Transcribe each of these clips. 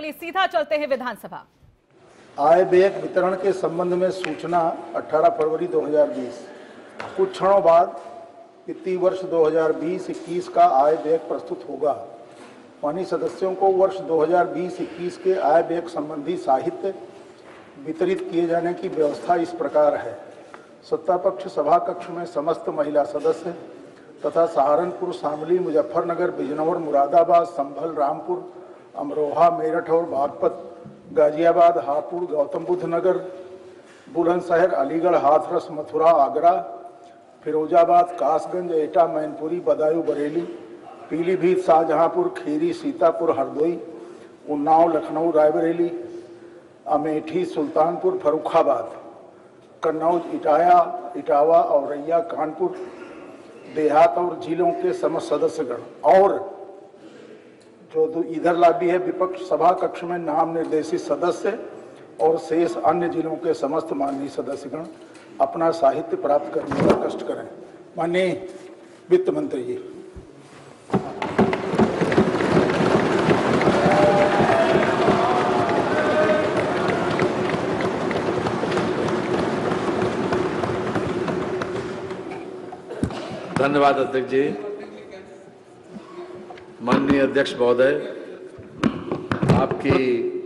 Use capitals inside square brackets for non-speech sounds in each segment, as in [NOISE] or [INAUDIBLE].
चलिए सीधा चलते हैं विधानसभा। आय व्यय वितरण के संबंध में सूचना 18 फरवरी 2020 कुछ क्षणों बाद वित्तीय वर्ष 2020-21 का आय व्यय प्रस्तुत होगा। माननीय सदस्यों को वर्ष 2020-21 के आय व्यय संबंधी साहित्य वितरित किए जाने की व्यवस्था इस प्रकार है। सत्ता पक्ष सभा कक्ष में समस्त महिला सदस्य तथा सहारनपुर, शामली, मुजफ्फरनगर, बिजनौर, मुरादाबाद, संभल, रामपुर अमरोहा, मेरठ और बागपत, गाजियाबाद, हापुड़, गौतम बुद्ध नगर बुलंदशहर अलीगढ़, हाथरस, मथुरा, आगरा, फिरोजाबाद, कासगंज, एटा, मैनपुरी, बदायूं, बरेली, पीलीभीत, शाहजहांपुर, खीरी, सीतापुर, हरदोई, उन्नाव, लखनऊ, रायबरेली, अमेठी, सुल्तानपुर फरुखाबाद कन्नौज, इटाया, इटावा, औरैया, कानपुर, देहात और जिलों के समस्त सदस्यगण। और जो दो इधर लाभी है, विपक्ष सभा कक्ष में नाम निर्देशित सदस्य और शेष अन्य जिलों के समस्त माननीय सदस्यगण अपना साहित्य प्राप्त करने का कष्ट करें। माननीय वित्त मंत्री जी। धन्यवाद अध्यक्ष जी। माननीय अध्यक्ष महोदय आपकी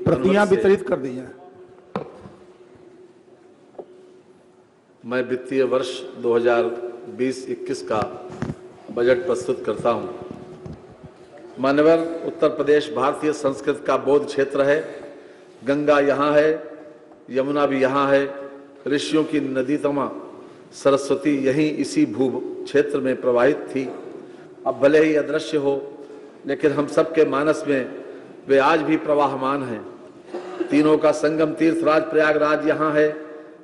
प्रतियाँ वितरित कर दी हैं। मैं वित्तीय वर्ष 2020-21 का बजट प्रस्तुत करता हूँ। मानवर उत्तर प्रदेश भारतीय संस्कृत का बोध क्षेत्र है। गंगा यहाँ है यमुना भी यहाँ है ऋषियों की नदी तमा सरस्वती यहीं इसी भू क्षेत्र में प्रवाहित थी। अब भले ही अदृश्य हो लेकिन हम सबके मानस में वे आज भी प्रवाहमान हैं। तीनों का संगम तीर्थ राज प्रयागराज यहाँ है।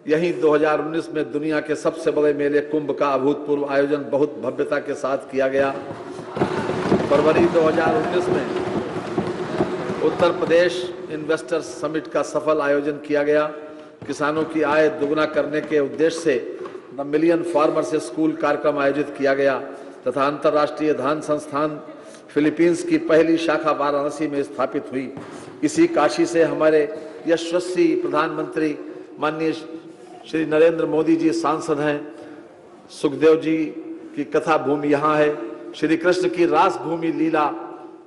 यहीं 2019 में दुनिया के सबसे बड़े मेले कुंभ का अभूतपूर्व आयोजन बहुत भव्यता के साथ किया गया। फरवरी 2019 में उत्तर प्रदेश इन्वेस्टर्स समिट का सफल आयोजन किया गया। किसानों की आय दुगना करने के उद्देश्य से द मिलियन फार्मर्स स्कूल कार्यक्रम आयोजित किया गया तथा अंतर्राष्ट्रीय धान संस्थान फिलीपींस की पहली शाखा वाराणसी में स्थापित हुई। इसी काशी से हमारे यशस्वी प्रधानमंत्री माननीय श्री नरेंद्र मोदी जी सांसद हैं। सुखदेव जी की कथा भूमि यहाँ है। श्री कृष्ण की रास भूमि लीला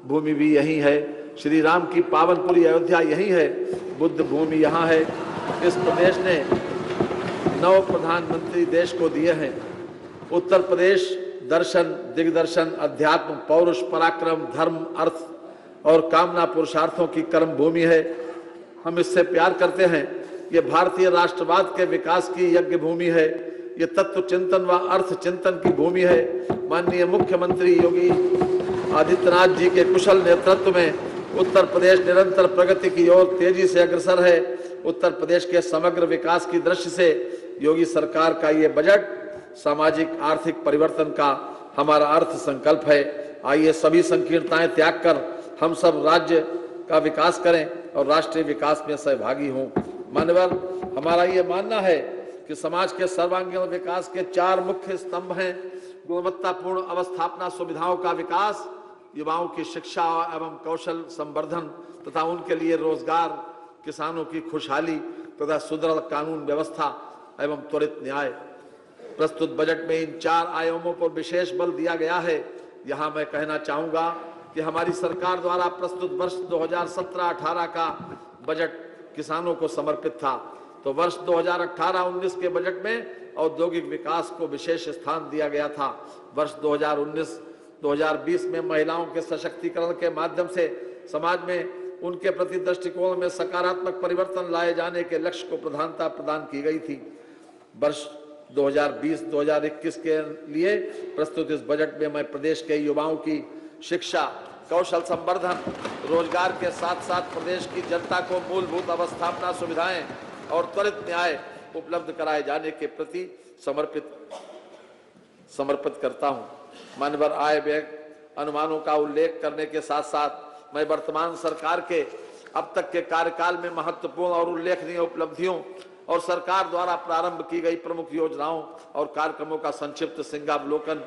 भूमि भी यही है। श्री राम की पावनपुरी अयोध्या यही है। बुद्ध भूमि यहाँ है। इस प्रदेश ने नौ प्रधानमंत्री देश को दिए हैं। उत्तर प्रदेश दर्शन, दिग्दर्शन, अध्यात्म, पौरुष, पराक्रम, धर्म, अर्थ और कामना पुरुषार्थों की कर्म भूमि है। हम इससे प्यार करते हैं। ये भारतीय राष्ट्रवाद के विकास की यज्ञ भूमि है। ये तत्व चिंतन व अर्थ चिंतन की भूमि है। माननीय मुख्यमंत्री योगी आदित्यनाथ जी के कुशल नेतृत्व में उत्तर प्रदेश निरंतर प्रगति की ओर तेज़ी से अग्रसर है। उत्तर प्रदेश के समग्र विकास की दृष्टि से योगी सरकार का ये बजट सामाजिक, आर्थिक परिवर्तन का हमारा अर्थ संकल्प है। आइए सभी संकीर्णताएँ त्याग कर हम सब राज्य का विकास करें और राष्ट्रीय विकास में सहभागी हों। मानवर हमारा ये मानना है कि समाज के सर्वांगीण विकास के चार मुख्य स्तंभ हैं। गुणवत्तापूर्ण अवस्थापना सुविधाओं का विकास, युवाओं की शिक्षा एवं कौशल संवर्धन तथा उनके लिए रोज़गार, किसानों की खुशहाली तथा सुदृढ़ कानून व्यवस्था एवं त्वरित न्याय। प्रस्तुत बजट में इन चार आयामों पर विशेष बल दिया गया है। यहाँ मैं कहना चाहूँगा कि हमारी सरकार द्वारा प्रस्तुत वर्ष 2017-18 का बजट किसानों को समर्पित था। तो वर्ष 2018-19 के बजट में औद्योगिक विकास को विशेष स्थान दिया गया था। वर्ष 2019-2020 में महिलाओं के सशक्तिकरण के माध्यम से समाज में उनके प्रति दृष्टिकोण में सकारात्मक परिवर्तन लाए जाने के लक्ष्य को प्रधानता प्रदान की गई थी। वर्ष 2020-2021 के लिए प्रस्तुत इस बजट में मैं प्रदेश के युवाओं की शिक्षा, कौशल संवर्धन, रोज़गार के साथ साथ प्रदेश की जनता को मूलभूत अवस्थापना सुविधाएँ और त्वरित न्याय उपलब्ध कराए जाने के प्रति समर्पित समर्पित करता हूँ। मानवर आय व्यय अनुमानों का उल्लेख करने के साथ साथ मैं वर्तमान सरकार के अब तक के कार्यकाल में महत्वपूर्ण और उल्लेखनीय उपलब्धियों और सरकार द्वारा प्रारंभ की गई प्रमुख योजनाओं और कार्यक्रमों का संक्षिप्त सिंगावलोकन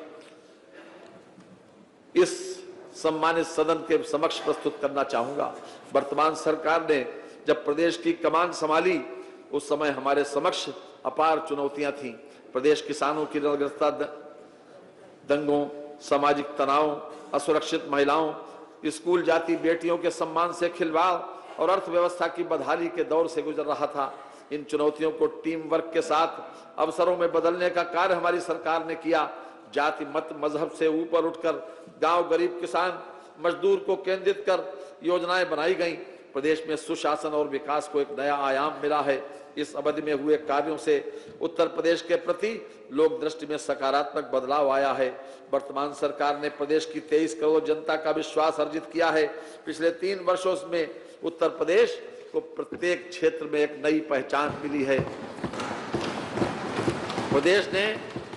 इस सम्मानित सदन के समक्ष प्रस्तुत करना चाहूँगा। वर्तमान सरकार ने जब प्रदेश की कमान संभाली, उस समय हमारे समक्ष अपार चुनौतियाँ थीं। प्रदेश किसानों की ऋणग्रस्तता द- दंगों, सामाजिक तनाव, असुरक्षित महिलाओं, स्कूल जाती बेटियों के सम्मान से खिलवाड़ और अर्थव्यवस्था की बदहाली के दौर से गुजर रहा था। इन चुनौतियों को टीम वर्क के साथ अवसरों में बदलने का कार्य हमारी सरकार ने किया। जाति, मत, मज़हब से ऊपर उठकर गाँव गरीब किसान मजदूर को केंद्रित कर योजनाएँ बनाई गईं। प्रदेश में सुशासन और विकास को एक नया आयाम मिला है। इस अवधि में हुए कार्यों से उत्तर प्रदेश के प्रति लोक दृष्टि में सकारात्मक बदलाव आया है। वर्तमान सरकार ने प्रदेश की 23 करोड़ जनता का विश्वास अर्जित किया है। पिछले तीन वर्षों में उत्तर प्रदेश को प्रत्येक क्षेत्र में एक नई पहचान मिली है। प्रदेश ने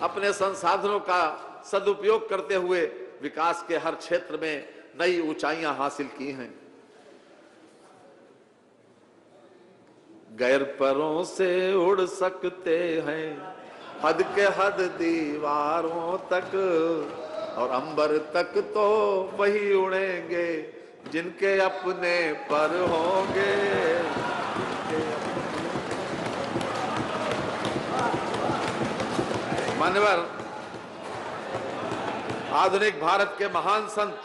अपने संसाधनों का सदुपयोग करते हुए विकास के हर क्षेत्र में नई ऊंचाइयाँ हासिल की हैं। गैर परों से उड़ सकते हैं, हद के हद दीवारों तक, और अंबर तक तो वही उड़ेंगे। जिनके अपने पर होंगे। मान्यवर, आधुनिक भारत के महान संत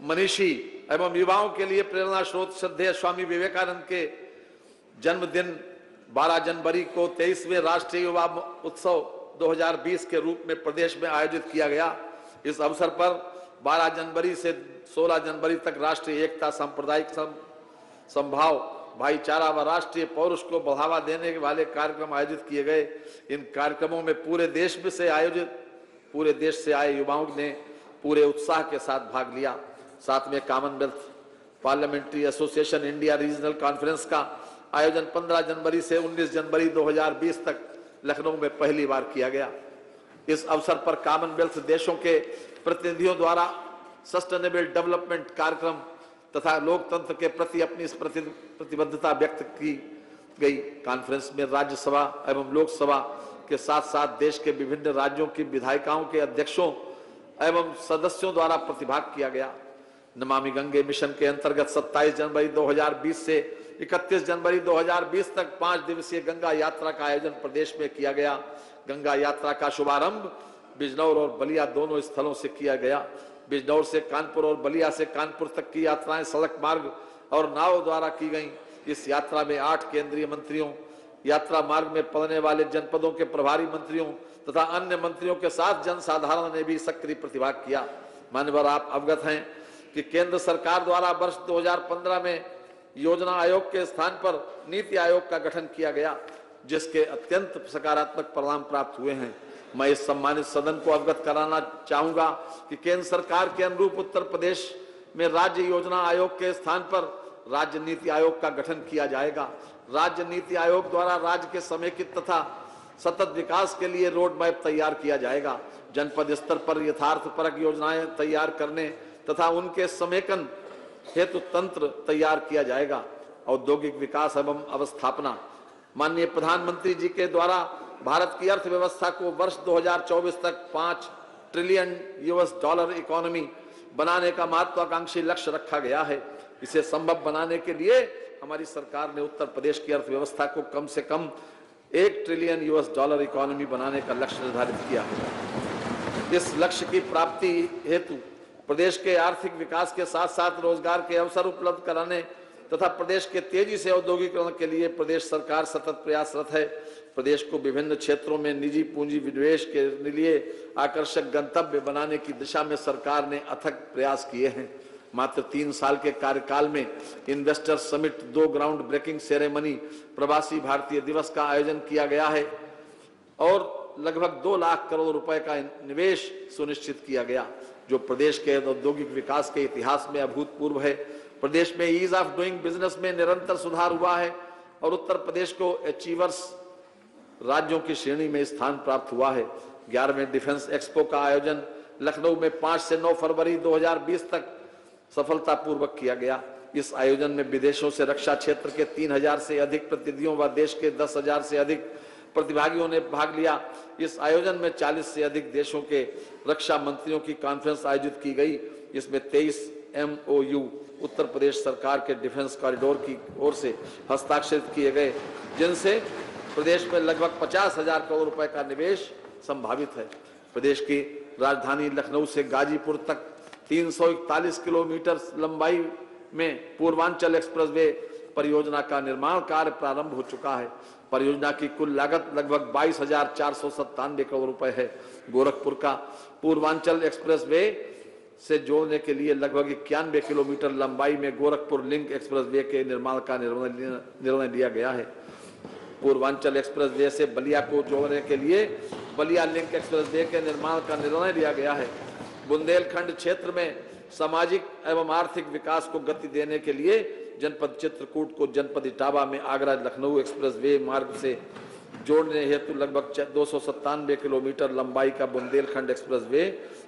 मनीषी एवं युवाओं के लिए प्रेरणा स्रोत श्रद्धेय स्वामी विवेकानंद के जन्मदिन 12 जनवरी को 23वें राष्ट्रीय युवा उत्सव 2020 के रूप में प्रदेश में आयोजित किया गया। इस अवसर पर 12 जनवरी से 16 जनवरी तक राष्ट्रीय एकता सांप्रदायिक संभाव, भाईचारा व राष्ट्रीय पौरुष को बढ़ावा देने वाले कार्यक्रम आयोजित किए गए। इन कार्यक्रमों में पूरे देश में से आयोजित, पूरे देश से आए युवाओं ने पूरे उत्साह के साथ भाग लिया। साथ में commonwealth parliamentary association India regional conference का आयोजन 15 जनवरी से 19 जनवरी 2020 तक लखनऊ में पहली बार किया गया। इस अवसर पर कॉमनवेल्थ देशों के प्रतिनिधियों द्वारा सस्टेनेबल डेवलपमेंट कार्यक्रम तथा लोकतंत्र के प्रति अपनी प्रतिबद्धता व्यक्त की गई। कॉन्फ्रेंस में राज्यसभा एवं लोकसभा के साथ साथ देश के विभिन्न राज्यों की विधायिकाओं के अध्यक्षों एवं सदस्यों द्वारा प्रतिभाग किया गया। नमामि गंगे मिशन के अंतर्गत 27 जनवरी 2020 से 31 जनवरी 2020 तक पाँच दिवसीय गंगा यात्रा का आयोजन प्रदेश में किया गया। गंगा यात्रा का शुभारंभ बिजनौर और बलिया दोनों स्थलों से किया गया। बिजनौर से कानपुर और बलिया से कानपुर तक की यात्राएँ सड़क मार्ग और नाव द्वारा की गईं। इस यात्रा में आठ केंद्रीय मंत्रियों, यात्रा मार्ग में पड़ने वाले जनपदों के प्रभारी मंत्रियों तथा अन्य मंत्रियों के साथ जनसाधारण ने भी सक्रिय प्रतिभाग किया। मान्यवर, आप अवगत हैं कि केंद्र सरकार द्वारा वर्ष 2015 में योजना आयोग के स्थान पर नीति आयोग का गठन किया गया, जिसके अत्यंत सकारात्मक परिणाम प्राप्त हुए हैं। मैं इस सम्मानित सदन को अवगत कराना चाहूँगा कि केंद्र सरकार के अनुरूप उत्तर प्रदेश में राज्य योजना आयोग के स्थान पर राज्य नीति आयोग का गठन किया जाएगा। राज्य नीति आयोग द्वारा राज्य के समेकित तथा सतत विकास के लिए रोड मैप तैयार किया जाएगा। जनपद स्तर पर यथार्थपरक योजनाएँ तैयार करने तथा उनके समेकन हेतु तंत्र तैयार किया जाएगा। औद्योगिक विकास एवं अवस्थापना। माननीय प्रधानमंत्री जी के द्वारा भारत की अर्थव्यवस्था को वर्ष 2024 तक पाँच ट्रिलियन यूएस डॉलर इकोनॉमी बनाने का महत्वाकांक्षी लक्ष्य रखा गया है। इसे संभव बनाने के लिए हमारी सरकार ने उत्तर प्रदेश की अर्थव्यवस्था को कम से कम एक ट्रिलियन यूएस डॉलर इकोनॉमी बनाने का लक्ष्य निर्धारित किया है। इस लक्ष्य की प्राप्ति हेतु प्रदेश के आर्थिक विकास के साथ साथ रोज़गार के अवसर उपलब्ध कराने तथा प्रदेश के तेज़ी से औद्योगिकरण के लिए प्रदेश सरकार सतत प्रयासरत है। प्रदेश को विभिन्न क्षेत्रों में निजी पूंजी विनिवेश के लिए आकर्षक गंतव्य बनाने की दिशा में सरकार ने अथक प्रयास किए हैं। मात्र तीन साल के कार्यकाल में इन्वेस्टर समिट दो ground breaking ceremony Pravasi Bharatiya Divas का आयोजन किया गया है और लगभग दो लाख करोड़ रुपए का निवेश सुनिश्चित किया गया, जो प्रदेश के औद्योगिक विकास के इतिहास में अभूतपूर्व है। प्रदेश में ईज ऑफ़ डूइंग बिज़नेस में निरंतर सुधार हुआ है और उत्तर प्रदेश को अचीवर्स राज्यों की श्रेणी में स्थान प्राप्त हुआ है। ग्यारहवें डिफेंस एक्सपो का आयोजन लखनऊ में 5 से 9 फरवरी 2020 तक सफलतापूर्वक किया गया। इस आयोजन में विदेशों से रक्षा क्षेत्र के 3000 से अधिक प्रतिनिधियों व देश के 10000 से अधिक प्रतिभागियों ने भाग लिया। इस आयोजन में 40 से अधिक देशों के रक्षा मंत्रियों की कॉन्फ्रेंस आयोजित की गई। इसमें 23 एमओयू उत्तर प्रदेश सरकार के डिफेंस कॉरिडोर की ओर से हस्ताक्षरित किए गए, जिनसे प्रदेश में लगभग पचास हज़ार करोड़ रुपए का निवेश संभावित है। प्रदेश की राजधानी लखनऊ से गाजीपुर तक 341 किलोमीटर लंबाई में पूर्वांचल एक्सप्रेसवे परियोजना का निर्माण कार्य प्रारंभ हो चुका है। परियोजना की कुल लागत लगभग बाईस हज़ार चार सौ सत्तानवे करोड़ रुपए है। गोरखपुर का पूर्वांचल एक्सप्रेसवे से जोड़ने के लिए लगभग इक्यानवे किलोमीटर लंबाई में गोरखपुर लिंक एक्सप्रेसवे के निर्माण का निर्णय निर्णय लिया गया है। पूर्वांचल एक्सप्रेस वे से बलिया को जोड़ने के लिए बलिया लिंक एक्सप्रेस वे के निर्माण का निर्णय लिया गया है। बुंदेलखंड क्षेत्र में सामाजिक एवं आर्थिक विकास को गति देने के लिए जनपद चित्रकूट को जनपद इटावा में आगरा लखनऊ एक्सप्रेस वे मार्ग से जोड़ने हेतु लगभग दो सौ सत्तानवे किलोमीटर लंबाई का बुंदेलखंड एक्सप्रेस वे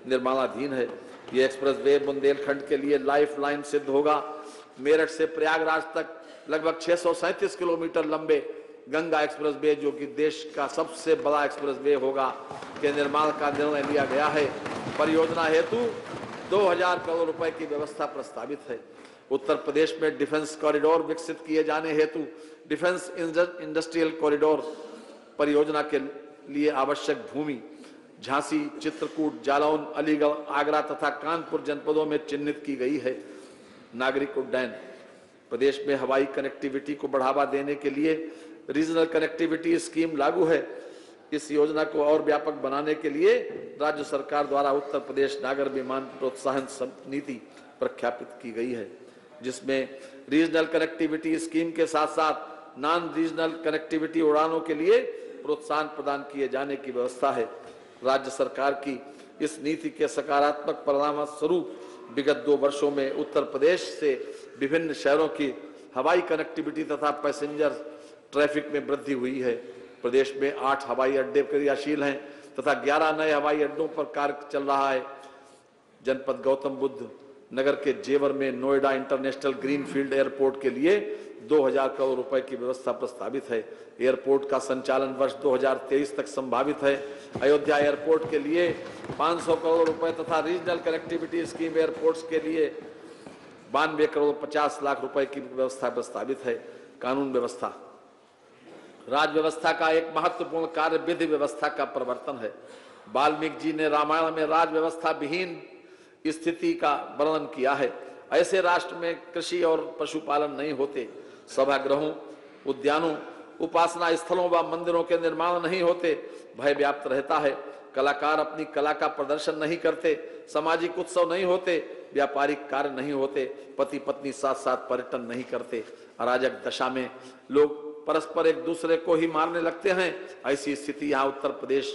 निर्माणाधीन है। ये एक्सप्रेस वे बुंदेलखंड के लिए लाइफ लाइन सिद्ध होगा। मेरठ से प्रयागराज तक लगभग छह सौ सैंतीस किलोमीटर लंबे गंगा एक्सप्रेस वे, जो कि देश का सबसे बड़ा एक्सप्रेसवे होगा, के निर्माण का निर्णय लिया गया है। परियोजना हेतु 2000 करोड़ रुपए की व्यवस्था प्रस्तावित है। उत्तर प्रदेश में डिफेंस कॉरिडोर विकसित किए जाने हेतु डिफेंस इंडस्ट्रियल कॉरिडोर परियोजना के लिए आवश्यक भूमि, झांसी, चित्रकूट, जालौन, अलीगढ़, आगरा तथा कानपुर जनपदों में चिन्हित की गई है। नागरिक उड्डयन, प्रदेश में हवाई कनेक्टिविटी को बढ़ावा देने के लिए रीजनल कनेक्टिविटी स्कीम लागू है। इस योजना को और व्यापक बनाने के लिए राज्य सरकार द्वारा उत्तर प्रदेश नागर विमान प्रोत्साहन नीति प्रख्यापित की गई है, जिसमें रीजनल कनेक्टिविटी स्कीम के साथ साथ नॉन रीजनल कनेक्टिविटी उड़ानों के लिए प्रोत्साहन प्रदान किए जाने की व्यवस्था है। राज्य सरकार की इस नीति के सकारात्मक परिणाम स्वरूप विगत दो वर्षों में उत्तर प्रदेश से विभिन्न शहरों की हवाई कनेक्टिविटी तथा पैसेंजर ट्रैफ़िक में वृद्धि हुई है। प्रदेश में आठ हवाई अड्डे क्रियाशील हैं तथा ग्यारह नए हवाई अड्डों पर कार्य चल रहा है। जनपद गौतम बुद्ध नगर के जेवर में नोएडा इंटरनेशनल ग्रीनफील्ड एयरपोर्ट के लिए 2000 करोड़ रुपए की व्यवस्था प्रस्तावित है। एयरपोर्ट का संचालन वर्ष 2023 तक संभावित है। अयोध्या एयरपोर्ट के लिए 500 करोड़ रुपए तथा रीजनल कनेक्टिविटी स्कीम एयरपोर्ट्स के लिए बानवे करोड़ 50 लाख रुपए की व्यवस्था प्रस्तावित है। कानून व्यवस्था राज व्यवस्था का एक महत्वपूर्ण कार्य विधि व्यवस्था का प्रवर्तन है। वाल्मीकि जी ने रामायण में राज व्यवस्था विहीन स्थिति का वर्णन किया है। ऐसे राष्ट्र में कृषि और पशुपालन नहीं होते। सभागृहों, उद्यानों, उपासना स्थलों व मंदिरों के निर्माण नहीं होते। भय व्याप्त रहता है। कलाकार अपनी कला का प्रदर्शन नहीं करते। सामाजिक उत्सव नहीं होते। व्यापारिक कार्य नहीं होते। पति पत्नी साथ साथ पर्यटन नहीं करते। अराजक दशा में लोग परस्पर एक दूसरे को ही मारने लगते हैं। ऐसी स्थिति यहाँ उत्तर प्रदेश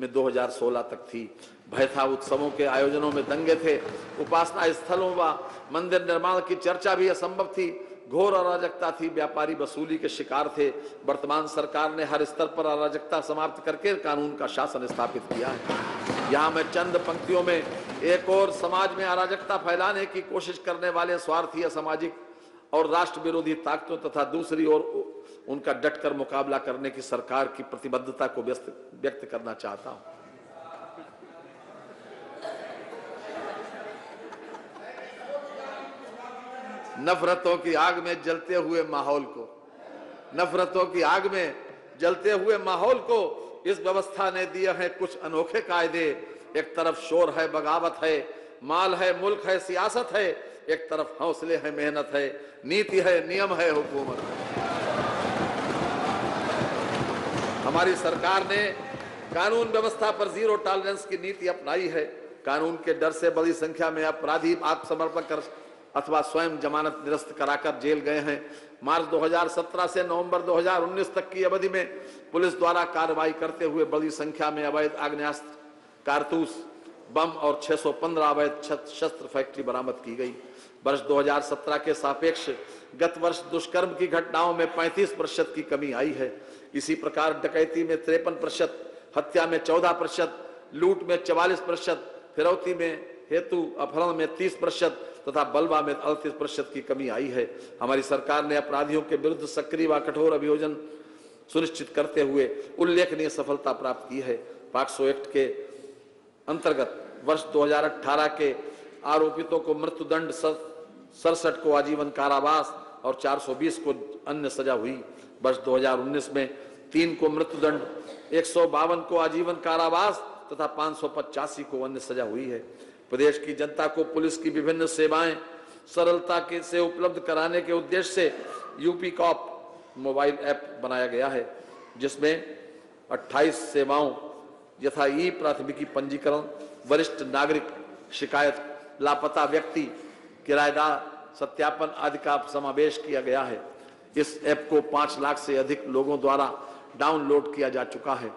में 2016 तक थी। भय था उत्सवों के आयोजनों में दंगे थे। उपासना स्थलों व मंदिर निर्माण की चर्चा भी असंभव थी। घोर अराजकता थी। व्यापारी वसूली के शिकार थे। वर्तमान सरकार ने हर स्तर पर अराजकता समाप्त करके कानून का शासन स्थापित किया है। यहाँ मैं चंद पंक्तियों में एक और समाज में अराजकता फैलाने की कोशिश करने वाले स्वार्थी, असामाजिक और राष्ट्र विरोधी ताकतों तथा दूसरी ओर उनका डटकर मुकाबला करने की सरकार की प्रतिबद्धता को व्यक्त करना चाहता हूँ। नफरतों की आग में जलते हुए माहौल को, नफरतों की आग में जलते हुए माहौल को इस व्यवस्था ने दिए हैं कुछ अनोखे कायदे। एक तरफ़ शोर है, बगावत है, माल है, मुल्क है, सियासत है, एक तरफ़ हौसले है, मेहनत है, नीति है, नियम है, हुकूमत है। हमारी सरकार ने कानून व्यवस्था पर ज़ीरो टॉलरेंस की नीति अपनाई है। कानून के डर से बड़ी संख्या में अपराधी आत्मसमर्पण कर अथवा स्वयं जमानत निरस्त कराकर जेल गए हैं। मार्च 2017 से नवंबर 2019 तक की अवधि में पुलिस द्वारा कार्रवाई करते हुए बड़ी संख्या में अवैध आग्नेयास्त्र, कारतूस, बम और 615 अवैध शस्त्र फैक्ट्री बरामद की गई। वर्ष 2017 के सापेक्ष गत वर्ष दुष्कर्म की घटनाओं में 35 प्रतिशत की कमी आई है। इसी प्रकार डकैती में तिरपन प्रतिशत, हत्या में 14 प्रतिशत, लूट में 44 प्रतिशत, फिरौती में हेतु अपहरण में 30 प्रतिशत तथा बलवा में अड़तीस प्रतिशत की कमी आई है। हमारी सरकार ने अपराधियों के विरुद्ध सक्रिय व कठोर अभियोजन सुनिश्चित करते हुए उल्लेखनीय सफलता प्राप्त की है। पाक्सो एक्ट के अंतर्गत वर्ष 2018 के आरोपितों को मृत्युदंड सड़सठ को आजीवन कारावास और 420 को अन्य सजा हुई। वर्ष 2019 में तीन को मृत्युदंड, एक सौ बावन को आजीवन कारावास तथा पाँच को अन्य सजा हुई है। प्रदेश की जनता को पुलिस की विभिन्न सेवाएँ सरलता के से उपलब्ध कराने के उद्देश्य से यूपी कॉप मोबाइल ऐप बनाया गया है, जिसमें 28 सेवाओं यथा ई प्राथमिकी पंजीकरण, वरिष्ठ नागरिक शिकायत, लापता व्यक्ति, किराएदार, सत्यापन आदि का समावेश किया गया है। इस ऐप को पाँच लाख से अधिक लोगों द्वारा डाउनलोड किया जा चुका है।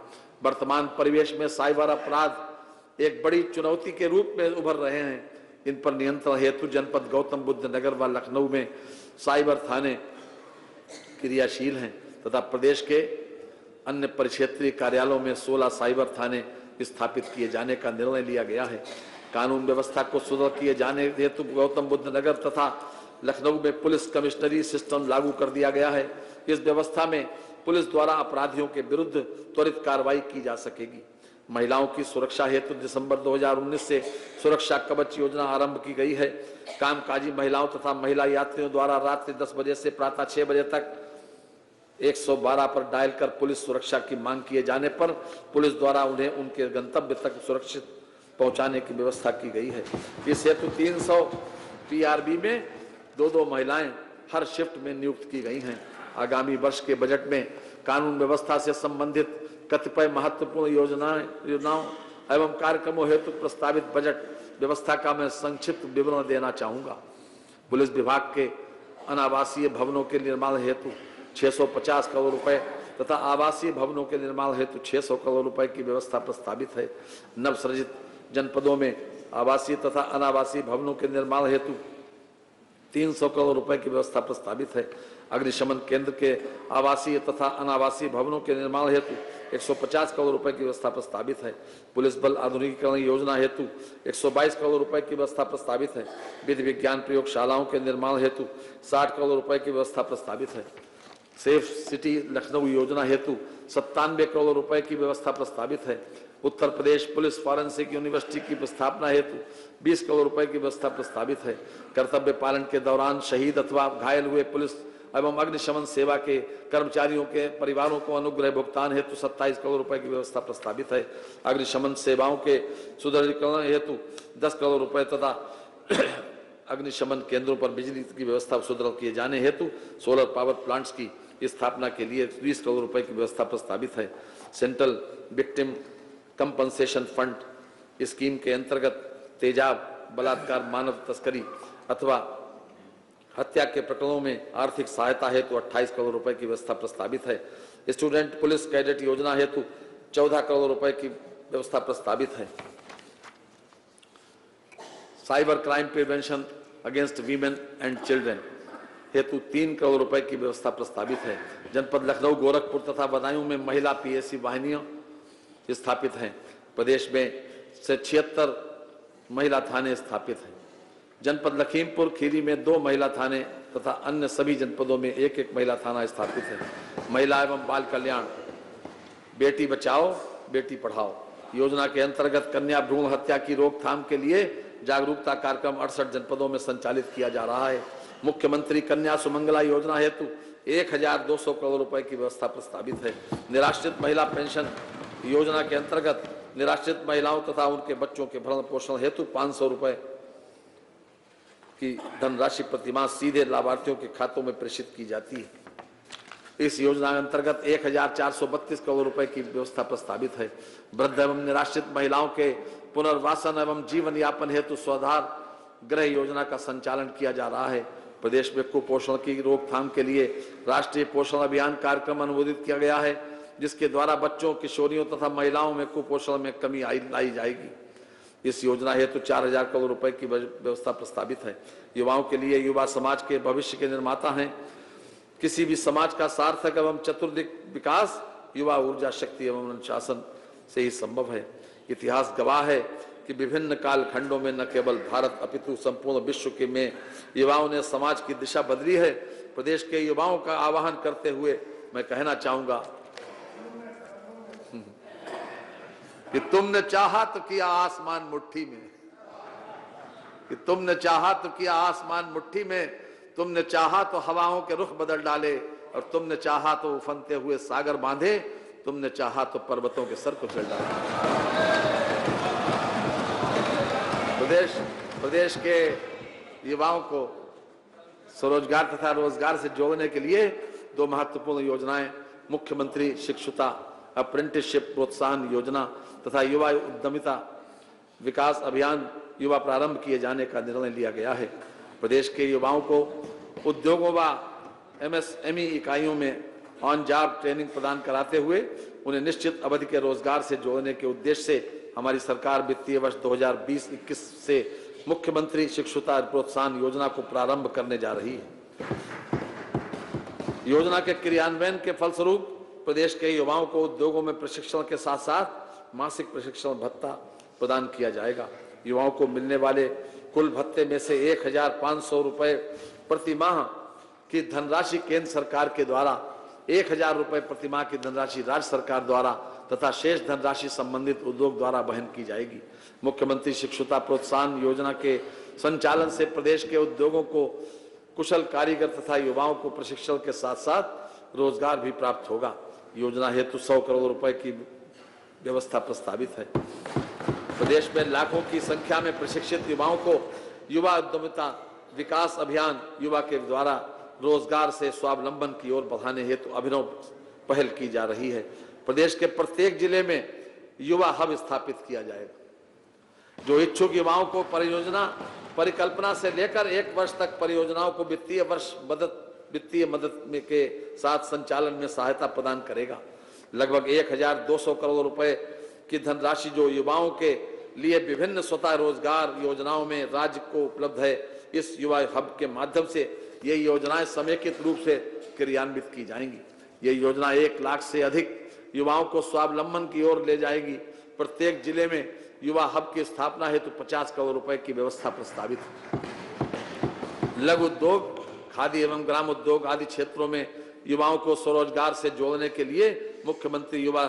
वर्तमान परिवेश में साइबर अपराध एक बड़ी चुनौती के रूप में उभर रहे हैं। इन पर नियंत्रण हेतु जनपद गौतम बुद्ध नगर व लखनऊ में साइबर थाने क्रियाशील हैं तथा प्रदेश के अन्य परिक्षेत्रीय कार्यालयों में 16 साइबर थाने स्थापित किए जाने का निर्णय लिया गया है। कानून व्यवस्था को सुदृढ़ किए जाने हेतु गौतम बुद्ध नगर तथा लखनऊ में पुलिस कमिश्नरी सिस्टम लागू कर दिया गया है। इस व्यवस्था में पुलिस द्वारा अपराधियों के विरुद्ध त्वरित कार्रवाई की जा सकेगी। महिलाओं की सुरक्षा हेतु दिसंबर 2019 से सुरक्षा कवच योजना आरंभ की गई है। कामकाजी महिलाओं तथा महिला यात्रियों द्वारा रात्रि 10 बजे से प्रातः 6 बजे तक 112 पर डायल कर पुलिस सुरक्षा की मांग किए जाने पर पुलिस द्वारा उन्हें उनके गंतव्य तक सुरक्षित पहुँचाने की व्यवस्था की गई है। इस हेतु 300 पीआरबी में दो दो महिलाएँ हर शिफ्ट में नियुक्त की गई हैं। आगामी वर्ष के बजट में कानून व्यवस्था से संबंधित कतिपय महत्वपूर्ण योजनाएँ, योजनाओं एवं कार्यक्रमों हेतु प्रस्तावित बजट व्यवस्था का मैं संक्षिप्त विवरण देना चाहूँगा। पुलिस विभाग के अनावासीय भवनों के निर्माण हेतु 650 करोड़ रुपए तथा आवासीय भवनों के निर्माण हेतु 600 करोड़ रुपए की व्यवस्था प्रस्तावित है। नवसृजित जनपदों में आवासीय तथा अनावासीय भवनों के निर्माण हेतु 300 करोड़ रुपए की व्यवस्था प्रस्तावित है। अग्निशमन केंद्र के आवासीय तथा अनावासीय भवनों के निर्माण हेतु 150 करोड़ रुपए की व्यवस्था प्रस्तावित है। पुलिस बल आधुनिकीकरण योजना हेतु 122 करोड़ रुपए की व्यवस्था प्रस्तावित है। विधि विज्ञान प्रयोगशालाओं के निर्माण हेतु 60 करोड़ रुपए की व्यवस्था प्रस्तावित है। सेफ़ सिटी लखनऊ योजना हेतु सत्तानवे करोड़ रुपए की व्यवस्था प्रस्तावित है। Uttar Pradesh police forensic university की स्थापना हेतु 20 करोड़ रुपए की व्यवस्था प्रस्तावित है। कर्तव्य पालन के दौरान शहीद अथवा घायल हुए पुलिस एवं अग्निशमन सेवा के कर्मचारियों के परिवारों को अनुग्रह भुगतान हेतु 27 करोड़ रुपए की व्यवस्था प्रस्तावित है। अग्निशमन सेवाओं के सुदृढ़ीकरण हेतु 10 करोड़ रुपए तथा [CLEARS THROAT] अग्निशमन केंद्रों पर बिजली की व्यवस्था सुदृढ़ किए जाने हेतु सोलर पावर प्लांट्स की स्थापना के लिए 20 करोड़ रुपए की व्यवस्था प्रस्तावित है। Central victim compensation fund scheme के अंतर्गत तेजाब, बलात्कार, मानव तस्करी अथवा हत्या के प्रकरणों में आर्थिक सहायता हेतु 28 करोड़ रुपए की व्यवस्था प्रस्तावित है। स्टूडेंट पुलिस कैडेट योजना हेतु 14 करोड़ रुपए की व्यवस्था प्रस्तावित है। Cyber crime prevention against women and children हेतु तीन करोड़ रुपए की व्यवस्था प्रस्तावित है। जनपद लखनऊ, गोरखपुर तथा बदायूं में महिला पीएससी वाहिनियाँ स्थापित हैं। प्रदेश में से छिहत्तर महिला थाने स्थापित हैं। जनपद लखीमपुर, खीरी में दो महिला थाने तथा अन्य सभी जनपदों में एक एक महिला थाना स्थापित है। महिला एवं बाल कल्याण, बेटी बचाओ, बेटी पढ़ाओ। योजना के अंतर्गत कन्या भ्रूण हत्या की रोकथाम के लिए जागरूकता कार्यक्रम अड़सठ जनपदों में संचालित किया जा रहा है। मुख्यमंत्री कन्या सुमंगला योजना हेतु 1200 करोड़ रुपए की व्यवस्था प्रस्तावित है। निराश्रित महिला पेंशन योजना के अंतर्गत निराश्रित महिलाओं तथा उनके बच्चों के भरण पोषण हेतु पाँच सौ रुपए की धनराशि प्रतिमाह सीधे लाभार्थियों के खातों में प्रेषित की जाती है। इस योजना अंतर्गत 1432 करोड़ रुपए की व्यवस्था प्रस्तावित है। वृद्ध एवं निराश्रित महिलाओं के पुनर्वासन एवं जीवन यापन हेतु स्वाधार गृह योजना का संचालन किया जा रहा है। प्रदेश में कुपोषण की रोकथाम के लिए राष्ट्रीय पोषण अभियान कार्यक्रम अनुमोदित किया गया है। जिसके द्वारा बच्चों, किशोरियों तथा महिलाओं में कुपोषण में कमी आई, लाई जाएगी। इस योजना हेतु तो चार हज़ार करोड़ रुपए की व्यवस्था प्रस्तावित है। युवाओं के लिए युवा समाज के भविष्य के निर्माता हैं। किसी भी समाज का सार्थक एवं चतुर्दिक विकास युवा ऊर्जा, शक्ति एवं अनुशासन से ही संभव है। इतिहास गवाह है कि विभिन्न कालखंडों में न केवल भारत, अपितु संपूर्ण विश्व के में युवाओं ने समाज की दिशा बदली है। प्रदेश के युवाओं का आह्वान करते हुए मैं कहना चाहूँगा कि तुमने चाहा तो किया आसमान मुट्ठी में। कि तुमने चाहा तो किया आसमान मुट्ठी में। तुमने चाहा तो हवाओं के रुख बदल डाले और तुमने चाहा तो उफनते हुए सागर बांधे। तुमने चाहा तो पर्वतों के सर कुचल डाले। प्रदेश प्रदेश के युवाओं को स्वरोजगार तथा रोज़गार से जोड़ने के लिए दो महत्वपूर्ण योजनाएँ। मुख्यमंत्री शिक्षुता अप्रेंटिसशिप प्रोत्साहन योजना तथा युवा उद्यमिता विकास अभियान युवा प्रारंभ किए जाने का निर्णय लिया गया है। प्रदेश के युवाओं को उद्योगों व एमएसएमई इकाइयों में ऑन जॉब ट्रेनिंग प्रदान कराते हुए उन्हें निश्चित अवधि के रोज़गार से जोड़ने के उद्देश्य से हमारी सरकार वित्तीय वर्ष 2020-21 से मुख्यमंत्री शिक्षुता प्रोत्साहन योजना को प्रारंभ करने जा रही है। योजना के क्रियान्वयन के फलस्वरूप प्रदेश के युवाओं को उद्योगों में प्रशिक्षण के साथ साथ मासिक प्रशिक्षण भत्ता प्रदान किया जाएगा। युवाओं को मिलने वाले कुल भत्ते में से एक हज़ार पाँच सौ रुपए प्रति माह की धनराशि केंद्र सरकार के द्वारा, एक हज़ार रुपए प्रति माह की धनराशि राज्य सरकार द्वारा तथा शेष धनराशि संबंधित उद्योग द्वारा वहन की जाएगी। मुख्यमंत्री शिक्षुता प्रोत्साहन योजना के संचालन से प्रदेश के उद्योगों को कुशल कारीगर तथा युवाओं को प्रशिक्षण के साथ साथ रोज़गार भी प्राप्त होगा। योजना हेतु सौ करोड़ रुपए की व्यवस्था प्रस्तावित है। प्रदेश में लाखों की संख्या में प्रशिक्षित युवाओं को युवा उद्यमिता विकास अभियान युवा के द्वारा रोज़गार से स्वावलंबन की ओर बढ़ाने हेतु तो अभिनव पहल की जा रही है। प्रदेश के प्रत्येक ज़िले में युवा हब स्थापित किया जाएगा। जो इच्छुक युवाओं को परियोजना, परिकल्पना से लेकर एक वर्ष तक परियोजनाओं को वित्तीय वर्ष मदद, वित्तीय मदद में के साथ संचालन में सहायता प्रदान करेगा। लगभग 1200 करोड़ रुपए की धनराशि जो युवाओं के लिए विभिन्न स्वतः रोज़गार योजनाओं में राज्य को उपलब्ध है, इस युवा हब के माध्यम से ये योजनाएँ समेकित रूप से क्रियान्वित की जाएँगी। ये योजना एक लाख से अधिक युवाओं को स्वावलंबन की ओर ले जाएगी। प्रत्येक ज़िले में युवा हब की स्थापना हेतु तो 50 करोड़ रुपए की व्यवस्था प्रस्तावित लघु उद्योग, खादी एवं ग्राम उद्योग आदि क्षेत्रों में युवाओं को स्वरोजगार से जोड़ने के लिए मुख्यमंत्री युवा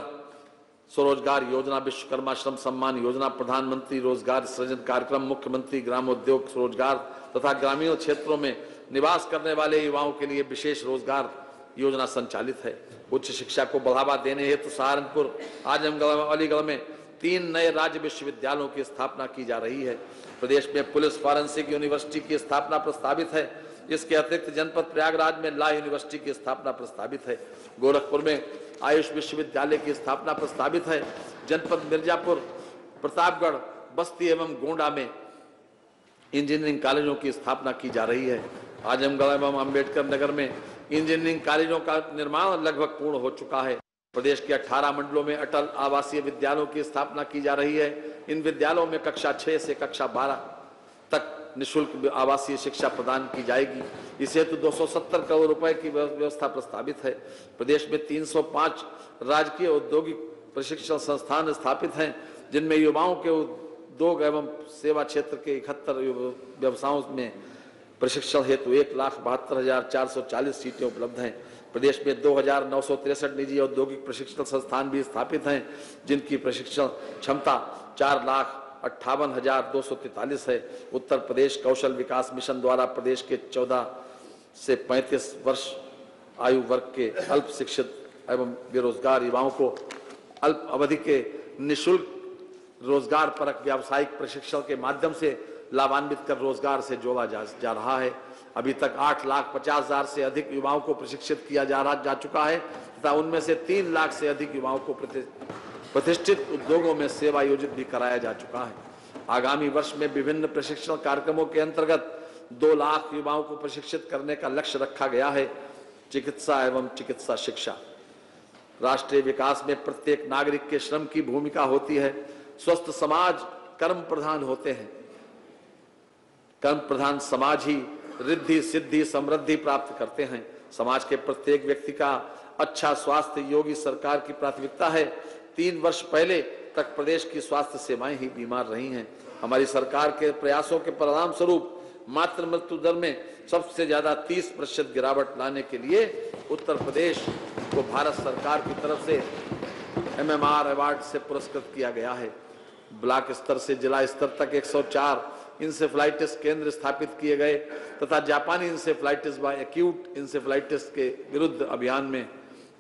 स्वरोजगार योजना विश्वकर्मा श्रम सम्मान योजना, प्रधानमंत्री रोज़गार सृजन कार्यक्रम, मुख्यमंत्री ग्राम उद्योग रोज़गार तथा ग्रामीण क्षेत्रों में निवास करने वाले युवाओं के लिए विशेष रोज़गार योजना संचालित है। उच्च शिक्षा को बढ़ावा देने हेतु सहारनपुर, आजमगढ़, अलीगढ़ में तीन नए राज्य विश्वविद्यालयों की स्थापना की जा रही है। प्रदेश में पुलिस, फॉरेंसिक यूनिवर्सिटी की स्थापना प्रस्तावित है। इसके अतिरिक्त जनपद प्रयागराज में ला यूनिवर्सिटी की स्थापना प्रस्तावित है। गोरखपुर में आयुष विश्वविद्यालय की स्थापना प्रस्तावित है। जनपद मिर्जापुर, प्रतापगढ़, बस्ती एवं गोंडा में इंजीनियरिंग कॉलेजों की स्थापना की जा रही है। आजमगढ़ एवं अंबेडकर नगर में इंजीनियरिंग कॉलेजों का निर्माण लगभग पूर्ण हो चुका है। प्रदेश के 18 मंडलों में अटल आवासीय विद्यालयों की स्थापना की जा रही है। इन विद्यालयों में कक्षा 6 से कक्षा 12 तक निशुल्क आवासीय शिक्षा प्रदान की जाएगी। इस हेतु सौ सत्तर करोड़ रुपए की व्यवस्था प्रस्तावित है। प्रदेश में 305 राजकीय औद्योगिक प्रशिक्षण संस्थान स्थापित हैं, जिनमें युवाओं के उद्योग एवं सेवा क्षेत्र के इकहत्तर व्यवसायों में प्रशिक्षण हेतु एक लाख बहत्तर हज़ार चार सौ चालीस सीटें उपलब्ध हैं। प्रदेश में दो हज़ार नौ सौ तिरसठ निजी औद्योगिक प्रशिक्षण संस्थान भी स्थापित हैं, जिनकी प्रशिक्षण क्षमता चार लाख अट्ठावन है। उत्तर प्रदेश कौशल विकास मिशन द्वारा प्रदेश के चौदह से पैंतीस वर्ष आयु वर्ग के अल्प शिक्षित एवं बेरोजगार युवाओं को अल्प अवधि के निशुल्क रोज़गार परक व्यावसायिक प्रशिक्षण के माध्यम से लाभान्वित कर रोज़गार से जोड़ा जा, जा रहा है। अभी तक आठ लाख पचास हज़ार से अधिक युवाओं को प्रशिक्षित किया जा रहा जा चुका है तथा उनमें से तीन लाख से अधिक युवाओं को प्रतिष्ठित उद्योगों में सेवा योजित भी कराया जा चुका है। आगामी वर्ष में विभिन्न प्रशिक्षण कार्यक्रमों के अंतर्गत दो लाख युवाओं को प्रशिक्षित करने का लक्ष्य रखा गया है, चिकित्सा एवं चिकित्सा शिक्षा। राष्ट्रीय विकास में प्रत्येक नागरिक के श्रम की भूमिका होती है, स्वस्थ समाज कर्म प्रधान होते हैं। कर्म प्रधान समाज ही रिद्धि, सिद्धि, समृद्धि प्राप्त करते हैं। समाज के प्रत्येक व्यक्ति का अच्छा स्वास्थ्य योगी सरकार की प्राथमिकता है तीन वर्ष पहले तक प्रदेश की स्वास्थ्य सेवाएँ ही बीमार रही हैं। हमारी सरकार के प्रयासों के परिणाम स्वरूप मातृ मृत्यु दर में सबसे ज़्यादा 30 प्रतिशत गिरावट लाने के लिए उत्तर प्रदेश को भारत सरकार की तरफ़ से एमएमआर अवार्ड से पुरस्कृत किया गया है। ब्लॉक स्तर से जिला स्तर तक 104 इंसेफ्लाइटिस केंद्र स्थापित किए गए तथा जापानी इंसेफ्लाइटिस व एक्यूट इंसेफ्लाइटिस के विरुद्ध अभियान में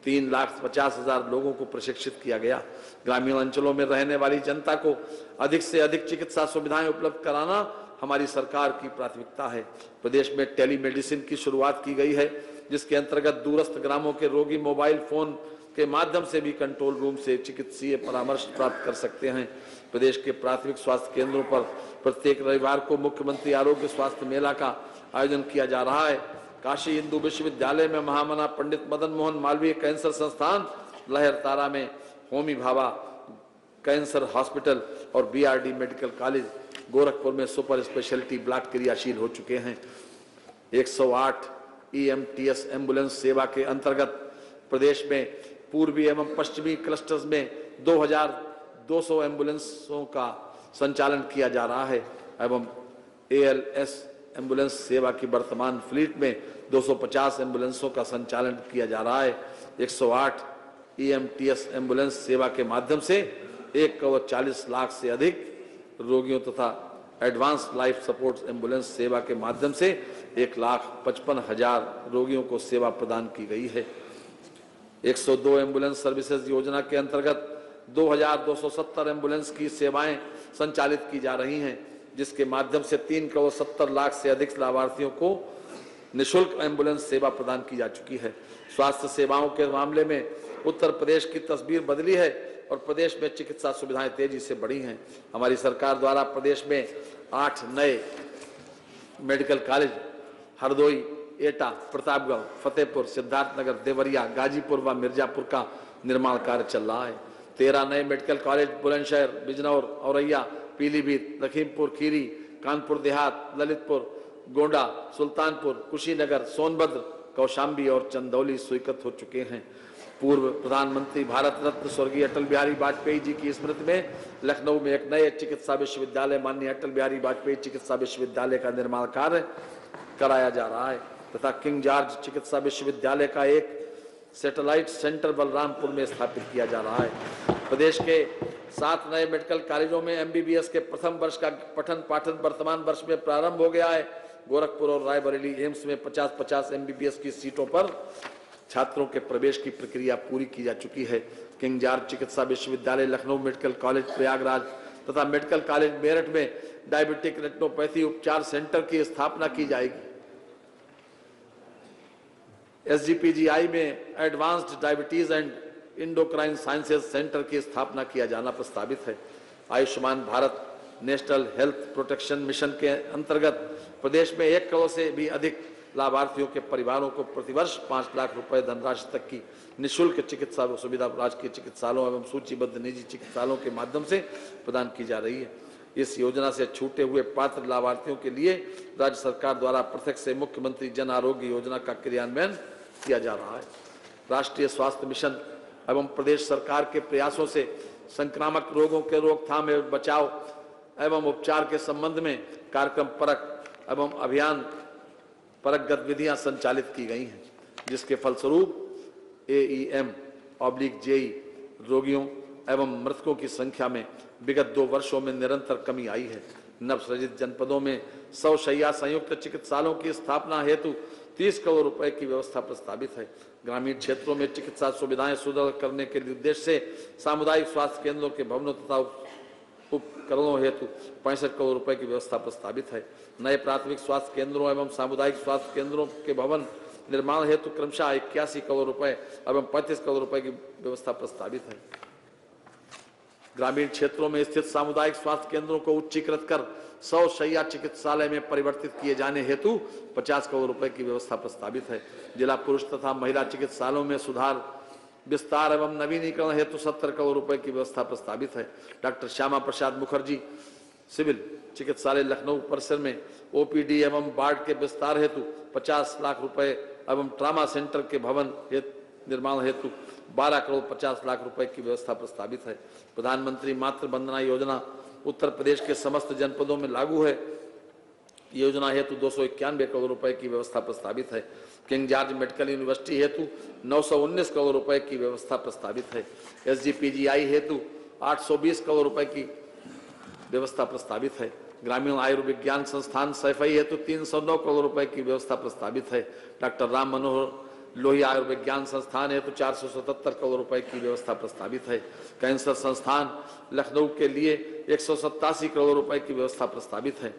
तीन लाख पचास हज़ार लोगों को प्रशिक्षित किया गया। ग्रामीण अंचलों में रहने वाली जनता को अधिक से अधिक चिकित्सा सुविधाएँ उपलब्ध कराना हमारी सरकार की प्राथमिकता है। प्रदेश में टेलीमेडिसिन की शुरुआत की गई है, जिसके अंतर्गत दूरस्थ ग्रामों के रोगी मोबाइल फ़ोन के माध्यम से भी कंट्रोल रूम से चिकित्सीय परामर्श प्राप्त कर सकते हैं। प्रदेश के प्राथमिक स्वास्थ्य केंद्रों पर प्रत्येक रविवार को मुख्यमंत्री आरोग्य स्वास्थ्य मेला का आयोजन किया जा रहा है। काशी हिंदू विश्वविद्यालय में महामना पंडित मदन मोहन मालवीय कैंसर संस्थान, लहर तारा में होमी भाभा कैंसर हॉस्पिटल और बीआरडी मेडिकल कॉलेज, गोरखपुर में सुपर स्पेशलिटी ब्लॉक क्रियाशील हो चुके हैं। 108 ईएमटीएस एंबुलेंस सेवा के अंतर्गत प्रदेश में, पूर्वी एवं पश्चिमी क्लस्टर्स में 2200 एम्बुलेंसों का संचालन किया जा रहा है एवं एएलएस एंबुलेंस सेवा की वर्तमान फ्लीट में 250 एम्बुलेंसों का संचालन किया जा रहा है। 108 ईएमटीएस एंबुलेंस सेवा के माध्यम से एक करोड़ चालीस लाख से अधिक रोगियों तथा एडवांस लाइफ सपोर्ट एंबुलेंस सेवा के माध्यम से एक लाख पचपन हज़ार रोगियों को सेवा प्रदान की गई है। 102 एंबुलेंस सर्विसेज़ योजना के अंतर्गत 2270 एंबुलेंस की सेवाएँ संचालित की जा रही हैं। जिसके माध्यम से तीन करोड़ सत्तर लाख से अधिक लाभार्थियों को निशुल्क एंबुलेंस सेवा प्रदान की जा चुकी है। स्वास्थ्य सेवाओं के मामले में उत्तर प्रदेश की तस्वीर बदली है और प्रदेश में चिकित्सा सुविधाएँ तेज़ी से बढ़ी हैं। हमारी सरकार द्वारा प्रदेश में आठ नए मेडिकल कॉलेज, हरदोई, एटा, प्रतापगढ़, फतेहपुर, सिद्धार्थनगर, देवरिया, गाजीपुर व मिर्जापुर का निर्माण कार्य चल रहा है। तेरह नए मेडिकल कॉलेज, बुलंदशहर, बिजनौर, औरैया पीलीभीत, लखीमपुर, खीरी, कानपुर, देहात, ललितपुर, गोंडा, सुल्तानपुर, कुशीनगर, सोनभद्र, कौशाम्बी और चंदौली स्वीकृत हो चुके हैं। पूर्व प्रधानमंत्री भारत रत्न स्वर्गीय अटल बिहारी वाजपेयी जी की स्मृति में लखनऊ में एक नए चिकित्सा विश्वविद्यालय, माननीय अटल बिहारी वाजपेयी चिकित्सा विश्वविद्यालय का निर्माण कार्य कराया जा रहा है तथा किंग जॉर्ज चिकित्सा विश्वविद्यालय का एक सैटेलाइट सेंटर बलरामपुर में स्थापित किया जा रहा है। प्रदेश के सात नए मेडिकल कॉलेजों में एमबीबीएस के प्रथम वर्ष का पठन पाठन वर्तमान वर्ष में प्रारंभ हो गया है। गोरखपुर और रायबरेली एम्स में 50-50 एमबीबीएस की सीटों पर छात्रों के प्रवेश की प्रक्रिया पूरी की जा चुकी है। किंग जॉर्ज चिकित्सा विश्वविद्यालय, लखनऊ मेडिकल कॉलेज, प्रयागराज तथा मेडिकल कॉलेज मेरठ में डायबिटिक रेटिनोपैथी उपचार सेंटर की स्थापना की जाएगी। एसजीपीजीआई में advanced diabetes and endocrine sciences centre की स्थापना किया जाना प्रस्तावित है। Ayushman Bharat national health protection mission के अंतर्गत प्रदेश में एक करोड़ से भी अधिक लाभार्थियों के परिवारों को प्रतिवर्ष पाँच लाख रुपए धनराशि तक की निशुल्क चिकित्सा सुविधा, राजकीय चिकित्सालयों एवं सूचीबद्ध निजी चिकित्सालयों के माध्यम से प्रदान की जा रही है। इस योजना से छूटे हुए पात्र लाभार्थियों के लिए राज्य सरकार द्वारा पृथक से मुख्यमंत्री जन आरोग्य योजना का क्रियान्वयन किया जा रहा है। राष्ट्रीय स्वास्थ्य मिशन एवं प्रदेश सरकार के प्रयासों से संक्रामक रोगों के रोकथाम एवं बचाव एवं उपचार के संबंध में कार्यक्रम परक एवं अभियान परक गतिविधियाँ संचालित की गई हैं, जिसके फलस्वरूप एईएम ऑब्लिक जेई रोगियों एवं मृतकों की संख्या में विगत दो वर्षों में निरंतर कमी आई है। नवसृजित जनपदों में सौ शैया संयुक्त चिकित्सालयों की स्थापना हेतु 30 करोड़ रुपए की व्यवस्था प्रस्तावित है। ग्रामीण क्षेत्रों में चिकित्सा सुविधाएँ सुदृढ़ करने के उद्देश्य से सामुदायिक स्वास्थ्य केंद्रों के भवनों तथा उपकरणों हेतु पैंसठ करोड़ रुपए की व्यवस्था प्रस्तावित है। नए प्राथमिक स्वास्थ्य केंद्रों एवं सामुदायिक स्वास्थ्य केंद्रों के भवन निर्माण हेतु क्रमशः इक्यासी करोड़ रुपए एवं पैंतीस करोड़ रुपए की व्यवस्था प्रस्तावित है। ग्रामीण क्षेत्रों में स्थित सामुदायिक स्वास्थ्य केंद्रों को उच्चीकृत कर सौ शैया चिकित्सालय में परिवर्तित किए जाने हेतु 50 करोड़ रुपए की व्यवस्था प्रस्तावित है। जिला पुरुष तथा महिला चिकित्सालयों में सुधार, विस्तार एवं नवीनीकरण हेतु 70 करोड़ रुपए की व्यवस्था प्रस्तावित है। डॉक्टर श्यामा प्रसाद मुखर्जी, सिविल चिकित्सालय लखनऊ परिसर में ओपीडी एवं वार्ड के विस्तार हेतु 50 लाख रुपए एवं ट्रामा सेंटर के भवन निर्माण हेतु 12 करोड़ 50 लाख रुपए की व्यवस्था प्रस्तावित है। प्रधानमंत्री मातृ वंदना योजना उत्तर प्रदेश के समस्त जनपदों में लागू है। योजना हेतु दो सौ इक्यानवे करोड़ रुपए की व्यवस्था प्रस्तावित है। किंग जॉर्ज मेडिकल यूनिवर्सिटी हेतु 919 करोड़ रुपए की व्यवस्था प्रस्तावित है। एसजीपीजीआई हेतु 820 करोड़ रुपए की व्यवस्था प्रस्तावित है। ग्रामीण आयुर्विज्ञान संस्थान सैफई हेतु 309 करोड़ रुपए की व्यवस्था प्रस्तावित है। डॉक्टर राम मनोहर लोहिया आयुर्विज्ञान संस्थान हेतु चार सौ सतहत्तर करोड़ रुपए की व्यवस्था प्रस्तावित है। कैंसर संस्थान लखनऊ के लिए एक सौ सत्तासी करोड़ रुपए की व्यवस्था प्रस्तावित है।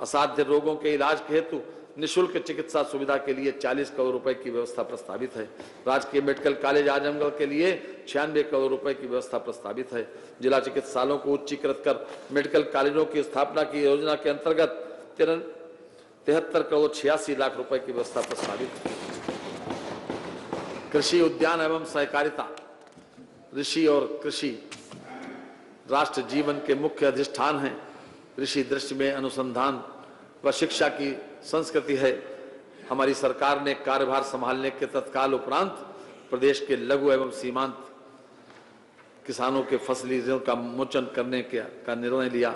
असाध्य रोगों के इलाज के हेतु निशुल्क चिकित्सा सुविधा के लिए 40 करोड़ रुपए की व्यवस्था प्रस्तावित है। राजकीय मेडिकल कॉलेज आजमगढ़ के लिए छियानवे करोड़ रुपए की व्यवस्था प्रस्तावित है। जिला चिकित्सालयों को उच्चीकृत कर मेडिकल कॉलेजों की स्थापना की योजना के अंतर्गत तिहत्तर करोड़ छियासी लाख रुपए की व्यवस्था प्रस्तावित है। कृषि उद्यान एवं सहकारिता ऋषि और कृषि राष्ट्र जीवन के मुख्य अधिष्ठान हैं। ऋषि दृष्टि में अनुसंधान व शिक्षा की संस्कृति है। हमारी सरकार ने कार्यभार संभालने के तत्काल उपरांत प्रदेश के लघु एवं सीमांत किसानों के फसली ऋण का मोचन करने के, का निर्णय लिया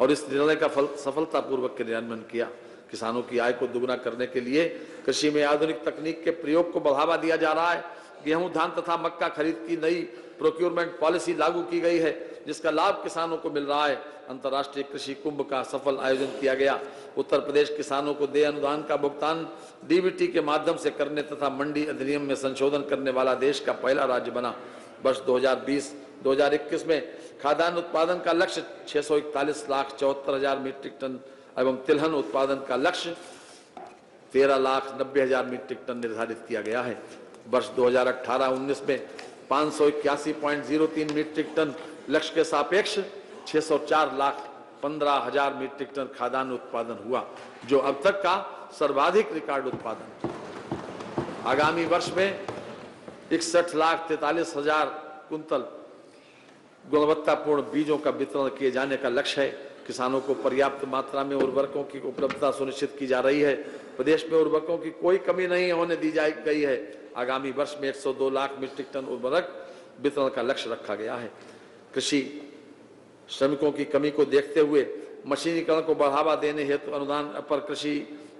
और इस निर्णय का फल, सफलतापूर्वक क्रियान्वयन किया। किसानों की आय को दुगना करने के लिए कृषि में आधुनिक तकनीक के प्रयोग को बढ़ावा दिया जा रहा है। गेहूँ, धान तथा मक्का खरीद की नई प्रोक्योरमेंट पॉलिसी लागू की गई है, जिसका लाभ किसानों को मिल रहा है। अंतर्राष्ट्रीय कृषि कुंभ का सफल आयोजन किया गया। उत्तर प्रदेश किसानों को दे अनुदान का भुगतान डीबीटी के माध्यम से करने तथा मंडी अधिनियम में संशोधन करने वाला देश का पहला राज्य बना। वर्ष 2020-2021 में खाद्यान्न उत्पादन का लक्ष्य छह सौ इकतालीस लाख चौहत्तर हज़ार मीट्रिक टन एवं तिलहन उत्पादन का लक्ष्य तेरह लाख नब्बे हज़ार मीट्रिक टन निर्धारित किया गया है। वर्ष 2018-19 में पाँच मीट्रिक टन लक्ष्य के सापेक्ष 604 लाख पंद्रह हज़ार मीट्रिक टन खाद्यान्न उत्पादन हुआ, जो अब तक का सर्वाधिक रिकॉर्ड उत्पादन। आगामी वर्ष में इकसठ लाख तैतालीस हज़ार कुंतल गुणवत्तापूर्ण बीजों का वितरण किए जाने का लक्ष्य है। किसानों को पर्याप्त मात्रा में उर्वरकों की उपलब्धता सुनिश्चित की जा रही है। प्रदेश में उर्वरकों की कोई कमी नहीं होने दी जा गई है। आगामी वर्ष में 102 लाख मीट्रिक टन उर्वरक वितरण का लक्ष्य रखा गया है। कृषि श्रमिकों की कमी को देखते हुए मशीनीकरण को बढ़ावा देने हेतु अनुदान पर कृषि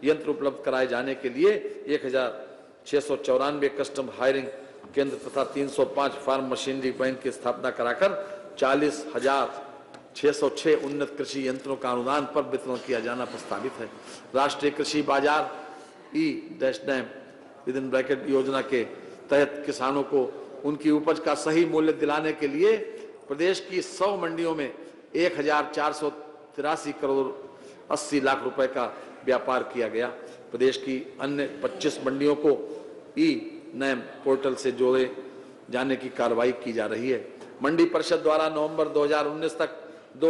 यंत्र उपलब्ध कराए जाने के लिए एक हज़ार छः सौ चौरानवे कस्टम हायरिंग केंद्र तथा 305 फार्म मशीनरी बैंक की स्थापना कराकर चालीस हज़ार छह सौ छह उन्नत कृषि यंत्रों का अनुदान पर वितरण किया जाना प्रस्तावित है। राष्ट्रीय कृषि बाज़ार e dash dam with in bracket योजना के तहत किसानों को उनकी उपज का सही मूल्य दिलाने के लिए प्रदेश की 100 मंडियों में एक हज़ार चार सौ तिरासी करोड़ 80 लाख रुपए का व्यापार किया गया। प्रदेश की अन्य 25 मंडियों को ई नैम पोर्टल से जोड़े जाने की कार्रवाई की जा रही है। मंडी परिषद द्वारा नवंबर 2019 तक दो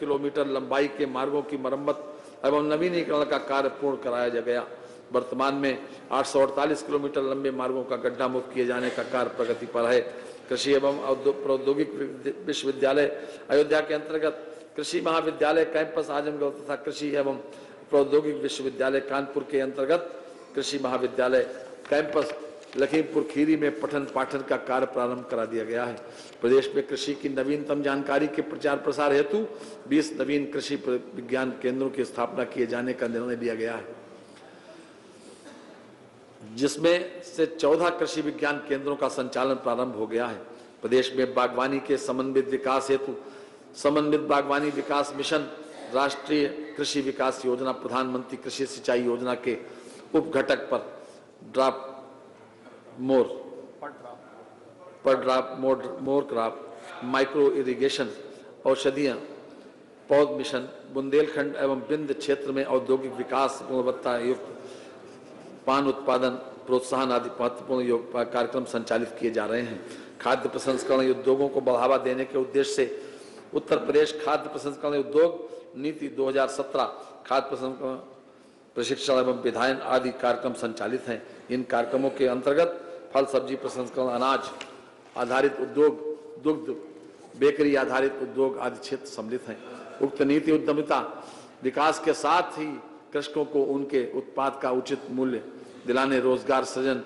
किलोमीटर लंबाई के मार्गों की मरम्मत एवं नवीनीकरण का कार्य पूर्ण कराया गया। वर्तमान में 848 किलोमीटर लंबे मार्गों का गड्ढा मुक्त किए जाने का कार्य प्रगति पर है। कृषि एवं प्रौद्योगिक विश्वविद्यालय अयोध्या के अंतर्गत कृषि महाविद्यालय कैंपस आजमगढ़ तथा कृषि एवं प्रौद्योगिक विश्वविद्यालय कानपुर के अंतर्गत कृषि महाविद्यालय कैंपस लखीमपुर खीरी में पठन पाठन का कार्य प्रारंभ करा दिया गया है। प्रदेश में कृषि की नवीनतम जानकारी के प्रचार प्रसार हेतु 20 नवीन कृषि विज्ञान केंद्रों की स्थापना किए जाने का निर्णय लिया गया है। जिसमें से 14 कृषि विज्ञान केंद्रों का संचालन प्रारंभ हो गया है। प्रदेश में बागवानी के समन्वित विकास हेतु समन्वित बागवानी विकास मिशन, राष्ट्रीय कृषि विकास योजना, प्रधानमंत्री कृषि सिंचाई योजना के उपघटक पर drop more. Drop more more crop micro irrigation औषधियाँ पौध मिशन बुंदेलखंड एवं बिंद क्षेत्र में औद्योगिक विकास गुणवत्ता युक्त पान उत्पादन प्रोत्साहन आदि महत्वपूर्ण कार्यक्रम संचालित किए जा रहे हैं। खाद्य प्रसंस्करण उद्योगों को बढ़ावा देने के उद्देश्य से उत्तर प्रदेश खाद्य प्रसंस्करण उद्योग नीति 2017 खाद्य प्रसंस्करण प्रशिक्षण एवं विधायन आदि कार्यक्रम संचालित हैं। इन कार्यक्रमों के अंतर्गत फल, सब्ज़ी प्रसंस्करण, अनाज आधारित उद्योग, दुग्ध, बेकरी आधारित उद्योग आदि क्षेत्र सम्मिलित हैं। उक्त नीति उद्यमिता विकास के साथ ही कृषकों को उनके उत्पाद का उचित मूल्य दिलाने, रोज़गार सृजन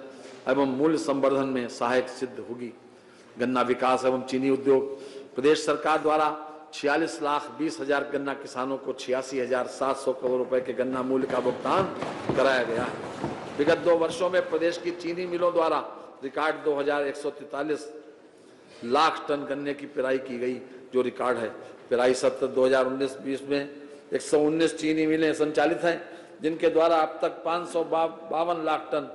एवं मूल्य संवर्धन में सहायक सिद्ध होगी। गन्ना विकास एवं चीनी उद्योग, प्रदेश सरकार द्वारा छियालीस लाख बीस हज़ार गन्ना किसानों को छियासी हज़ार सात सौ करोड़ रुपए के गन्ना मूल्य का भुगतान कराया गया है। विगत दो वर्षों में प्रदेश की चीनी मिलों द्वारा रिकॉर्ड दो लाख टन गन्ने की पिराई की गई, जो रिकॉर्ड है। पिराई सत्र 2019-20 में 119 चीनी मिलें संचालित हैं, जिनके द्वारा अब तक पाँच लाख टन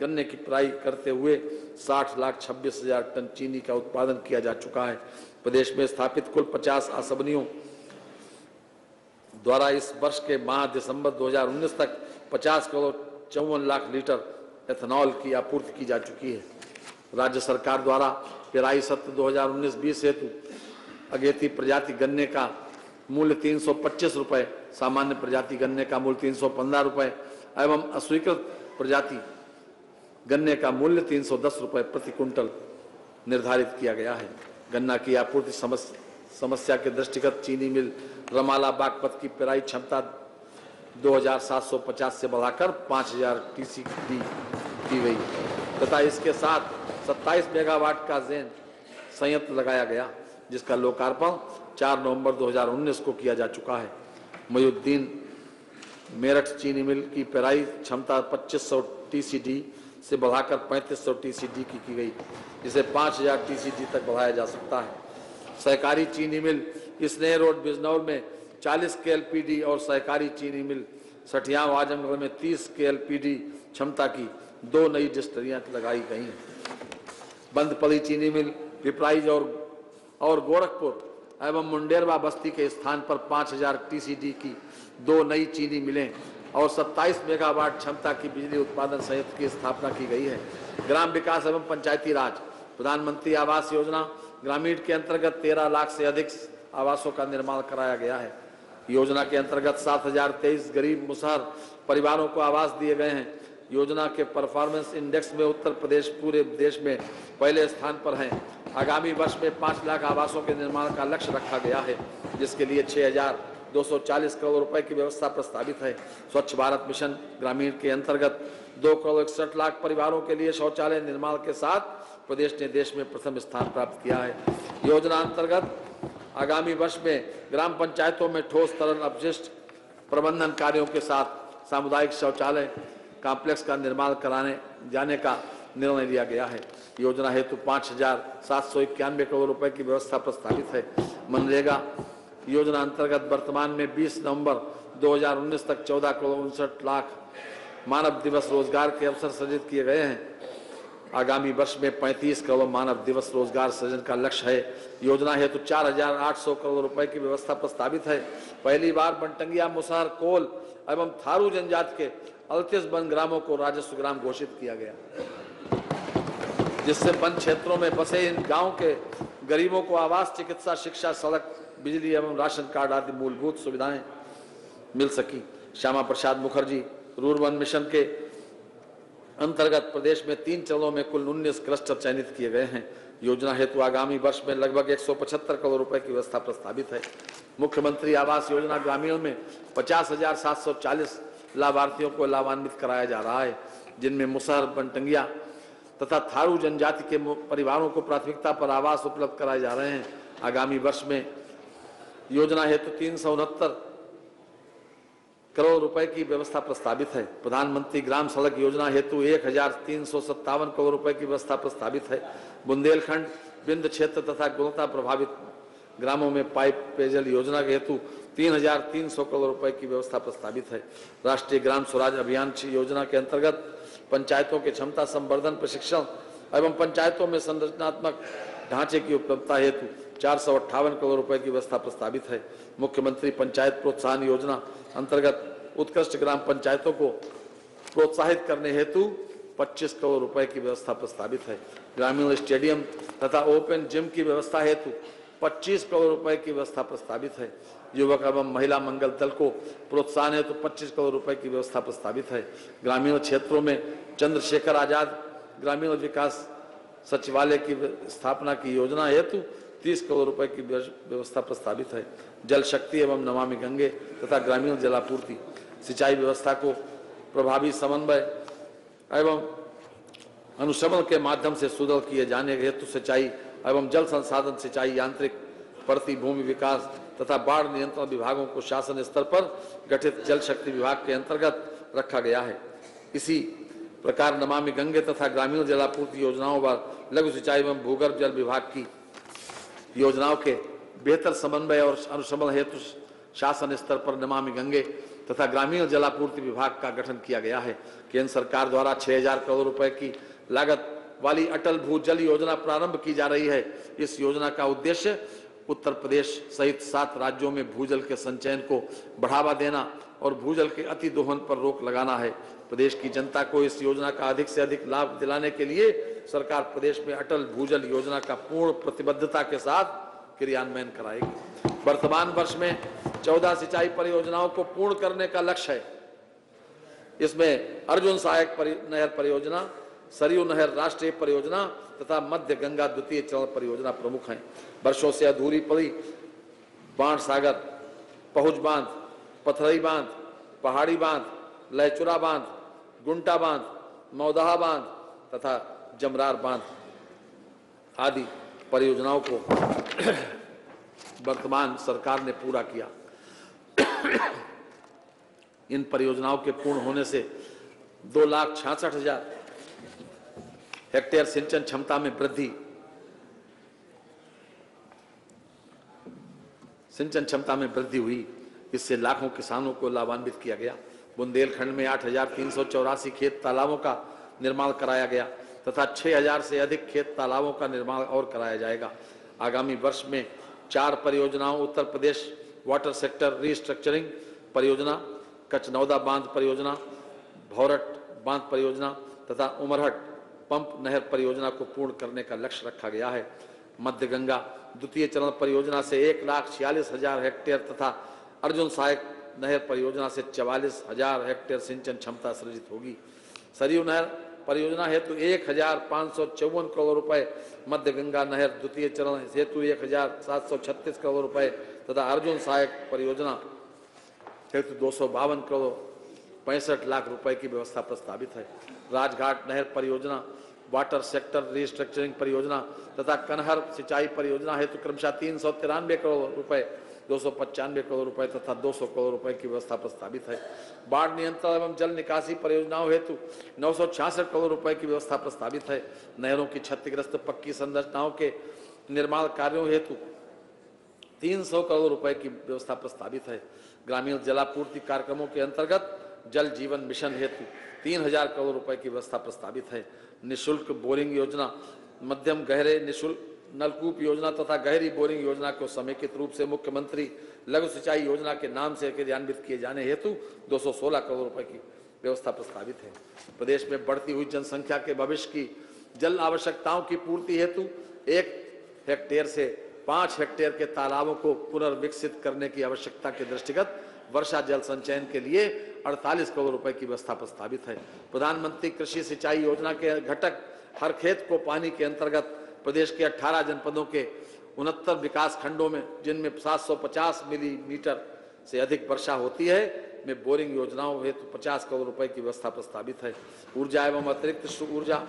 गन्ने की पिराई करते हुए 60 लाख छब्बीस हज़ार टन चीनी का उत्पादन किया जा चुका है। प्रदेश में स्थापित कुल 50 असबनियों द्वारा इस वर्ष के माह दिसंबर 2019 तक 50 करोड़ चौवन लाख लीटर एथेनॉल की आपूर्ति की जा चुकी है। राज्य सरकार द्वारा पेराई सत्र 2019-20 हेतु अगेती प्रजाति गन्ने का मूल्य तीन सौ रुपये सामान्य प्रजाति गन्ने का मूल्य तीन सौ रुपये एवं अस्वीकृत प्रजाति गन्ने का मूल्य तीन सौ दस रुपये प्रति कुंटल निर्धारित किया गया है। गन्ना की आपूर्ति समस्या के दृष्टिगत चीनी मिल रमाला बागपत की पेराई क्षमता 2750 से बढ़ाकर 5000 टीसीडी की गई। तथा इसके साथ 27 मेगावाट का जेन संयंत्र लगाया गया, जिसका लोकार्पण 4 नवंबर 2019 को किया जा चुका है। मयुद्दीन मेरठ चीनी मिल की पेराई क्षमता 2500 टीसीडी से बढ़ाकर 3500 टीसीडी की की गई। जिसे 5000 टीसीडी तक बढ़ाया जा सकता है। सहकारी चीनी मिल स्नेह रोड बिजनौर में 40 के और सहकारी चीनी मिल सठियाव आजमगढ़ में 30 के क्षमता की दो नई डिस्टरियाँ लगाई गई हैं। बंद पड़ी चीनी मिल पिपराइज और और गोरखपुर एवं मुंडेरवा बस्ती के स्थान पर 5000 टीसीडी की दो नई चीनी मिलें और 27 मेगावाट क्षमता की बिजली उत्पादन संयंत्र की स्थापना की गई है। ग्राम विकास एवं पंचायती राज, प्रधानमंत्री आवास योजना, ग्रामीण के अंतर्गत 13 लाख से अधिक आवासों का निर्माण कराया गया है। योजना के अंतर्गत सात हज़ार तेईस गरीब मुसहर परिवारों को आवास दिए गए हैं। योजना के परफॉर्मेंस इंडेक्स में उत्तर प्रदेश पूरे देश में पहले स्थान पर है। आगामी वर्ष में पाँच लाख आवासों के निर्माण का लक्ष्य रखा गया है, जिसके लिए छः हज़ार दो सौ चालीस करोड़ रुपए की व्यवस्था प्रस्तावित है। स्वच्छ भारत मिशन ग्रामीण के अंतर्गत दो करोड़ इकसठ लाख परिवारों के लिए शौचालय निर्माण के साथ प्रदेश ने देश में प्रथम स्थान प्राप्त किया है। योजना अंतर्गत आगामी वर्ष में ग्राम पंचायतों में ठोस तरल अपशिष्ट प्रबंधन कार्यों के साथ सामुदायिक शौचालय कॉम्प्लेक्स का निर्माण कराने जाने का निर्णय लिया गया है। योजना हेतु पाँच हज़ार सात सौ इक्यानवे करोड़ रुपए की व्यवस्था प्रस्तावित है। मनरेगा योजना अंतर्गत वर्तमान में 20 नवंबर 2019 तक 14 करोड़ उनसठ लाख मानव दिवस रोज़गार के अवसर सृजित किए गए हैं। आगामी वर्ष में 35 करोड़ मानव दिवस रोज़गार सृजन का लक्ष्य है। योजना हेतु तो 4,800 करोड़ रुपए की व्यवस्था प्रस्तावित है। पहली बार बनटंगिया मुसहर कोल एवं थारू जनजाति के अड़तीस वन ग्रामों को राजस्व ग्राम घोषित किया गया। जिससे वन क्षेत्रों में बसे इन गाँव के गरीबों को आवास, चिकित्सा, शिक्षा, सड़क, बिजली एवं राशन कार्ड आदि मूलभूत सुविधाएँ मिल सकी। श्यामा प्रसाद मुखर्जी रूरबन मिशन के अंतर्गत प्रदेश में तीन चरणों में कुल उन्नीस क्लस्टर चयनित किए गए हैं। योजना हेतु आगामी वर्ष में लगभग 175 करोड़ रुपए की व्यवस्था प्रस्तावित है। मुख्यमंत्री आवास योजना ग्रामीण में पचास लाभार्थियों को लाभान्वित कराया जा रहा है, जिनमें मुसहर, बनटंगिया तथा थारू जनजाति के परिवारों को प्राथमिकता पर आवास उपलब्ध कराए जा रहे हैं। आगामी वर्ष में योजना हेतु तीन सौ उनहत्तर करोड़ रुपए की व्यवस्था प्रस्तावित है। प्रधानमंत्री ग्राम सड़क योजना हेतु एक हज़ार तीन सौ सत्तावन करोड़ रुपए की व्यवस्था प्रस्तावित है। बुंदेलखंड बिंद क्षेत्र तथा गुणता प्रभावित ग्रामों में पाइप पेयजल योजना के हेतु तीन हज़ार तीन सौ करोड़ रुपए की व्यवस्था प्रस्तावित है। राष्ट्रीय ग्राम स्वराज अभियान योजना के अंतर्गत पंचायतों के क्षमता संवर्धन, प्रशिक्षण एवं पंचायतों में संरचनात्मक ढांचे की उपलब्धता हेतु चार सौ अट्ठावन करोड़ रुपए की व्यवस्था प्रस्तावित है। मुख्यमंत्री पंचायत प्रोत्साहन योजना अंतर्गत उत्कृष्ट ग्राम पंचायतों को प्रोत्साहित करने हेतु 25 करोड़ रुपए की व्यवस्था प्रस्तावित है। ग्रामीण स्टेडियम तथा ओपन जिम की व्यवस्था हेतु 25 करोड़ रुपए की व्यवस्था प्रस्तावित है। युवक एवं महिला मंगल दल को प्रोत्साहन हेतु 25 करोड़ रुपए की व्यवस्था प्रस्तावित है। ग्रामीण क्षेत्रों में चंद्रशेखर आज़ाद, ग्रामीण विकास सचिवालय की स्थापना की योजना हेतु तीस करोड़ रुपए की व्यवस्था प्रस्तावित है। जल शक्ति एवं नमामि गंगे तथा ग्रामीण जलापूर्ति सिंचाई व्यवस्था को प्रभावी समन्वय एवं अनुशमन के माध्यम से सुदृढ़ किए जाने हेतु सिंचाई एवं जल संसाधन सिंचाई यांत्रिक प्रति भूमि विकास तथा बाढ़ नियंत्रण विभागों को शासन स्तर पर गठित जल शक्ति विभाग के अंतर्गत रखा गया है। इसी प्रकार नमामि गंगे तथा ग्रामीण जलापूर्ति योजनाओं व लघु सिंचाई एवं भूगर्भ जल विभाग की योजनाओं के बेहतर समन्वय और अनुश्रवण हेतु शासन स्तर पर नमामि गंगे तथा ग्रामीण जलापूर्ति विभाग का गठन किया गया है। केंद्र सरकार द्वारा 6000 करोड़ रुपए की लागत वाली अटल भू जल योजना प्रारंभ की जा रही है। इस योजना का उद्देश्य उत्तर प्रदेश सहित सात राज्यों में भूजल के संचयन को बढ़ावा देना और भूजल के अति दोहन पर रोक लगाना है। प्रदेश की जनता को इस योजना का अधिक से अधिक लाभ दिलाने के लिए सरकार प्रदेश में अटल भूजल योजना का पूर्ण प्रतिबद्धता के साथ क्रियान्वयन कराएगी। वर्तमान वर्ष में 14 सिंचाई परियोजनाओं को पूर्ण करने का लक्ष्य है। इसमें अर्जुन सहायक परि, नहर परियोजना सरयू नहर राष्ट्रीय परियोजना तथा मध्य गंगा द्वितीय चरण परियोजना प्रमुख हैं। वर्षों से अधूरी पड़ी बाण सागर पहुँच बाँध, पथरई बाँध, पहाड़ी बाँध लहचुरा बाँध, गुंटा बाँध, मौदहा बाँध तथा जमरार बाँध आदि परियोजनाओं को [CLEARS THROAT] वर्तमान सरकार ने पूरा किया। [CLEARS THROAT] इन परियोजनाओं के पूर्ण होने से दो लाख छियासठ हज़ार हेक्टेयर सिंचन क्षमता में वृद्धि। सिंचन क्षमता में वृद्धि हुई इससे लाखों किसानों को लाभान्वित किया गया। बुंदेलखंड में आठ हज़ार तीन सौ चौरासी खेत तालाबों का निर्माण कराया गया, तथा छह हज़ार से अधिक खेत तालाबों का निर्माण और कराया जाएगा। आगामी वर्ष में चार परियोजनाओं, Uttar Pradesh water sector restructuring परियोजना, कचनौदा बाँध परियोजना भौरट बाँध परियोजना, तथा उमरहट पंप नहर परियोजना को पूर्ण करने का लक्ष्य रखा गया है। मध्य गंगा द्वितीय चरण परियोजना से एक लाख छियालीस हज़ार हेक्टेयर तथा अर्जुन सहायक नहर परियोजना से चवालीस हज़ार हेक्टेयर सिंचन क्षमता सृजित होगी। सरयू नहर परियोजना हेतु एक हज़ार पाँच सौ चौवन करोड़ रुपए, मध्य गंगा नहर द्वितीय चरण हेतु एक हज़ार सात सौ छत्तीस करोड़ रुपए तथा अर्जुन सहायक परियोजना हेतु दो सौ बावन करोड़ पैंसठ लाख रुपए की व्यवस्था प्रस्तावित है। राजघाट, नहर परियोजना, वाटर सेक्टर रिस्ट्रक्चरिंग परियोजना तथा कनहर सिंचाई परियोजना हेतु क्रमशः तीन सौ तिरानवे करोड़ रुपए, दो सौ पचानवे करोड़ रुपए तथा 200 करोड़ रुपए की व्यवस्था प्रस्तावित है। बाढ़ नियंत्रण एवं जल निकासी परियोजनाओं हेतु नौ सौ छियासठ करोड़ रुपए की व्यवस्था प्रस्तावित है। नहरों की क्षतिग्रस्त पक्की संरचनाओं के निर्माण कार्यों हेतु 300 करोड़ रुपए की व्यवस्था प्रस्तावित है। ग्रामीण जलापूर्ति कार्यक्रमों के अंतर्गत जल जीवन मिशन हेतु 3000 करोड़ रुपए की व्यवस्था प्रस्तावित है। निशुल्क बोरिंग योजना, मध्यम गहरे निशुल्क नलकूप योजना तथा गहरी बोरिंग योजना को समेकित रूप से मुख्यमंत्री लघु सिंचाई योजना के नाम से क्रियान्वित किए जाने हेतु 216 करोड़ रुपए की व्यवस्था प्रस्तावित है। प्रदेश में बढ़ती हुई जनसंख्या के भविष्य की जल आवश्यकताओं की पूर्ति हेतु एक हेक्टेयर से पाँच हेक्टेयर के तालाबों को पुनर्विकसित करने की आवश्यकता के दृष्टिगत वर्षा जल संचयन के लिए 48 करोड़ रुपए की व्यवस्था प्रस्तावित है। प्रधानमंत्री कृषि सिंचाई योजना के घटक हर खेत को पानी के अंतर्गत प्रदेश के 18 जनपदों के उनहत्तर विकास खंडों में, जिनमें 750 मिलीमीटर से अधिक वर्षा होती है, में बोरिंग योजनाओं हेतु 50 करोड़ रुपए की व्यवस्था प्रस्तावित है। ऊर्जा एवं अतिरिक्त ऊर्जा,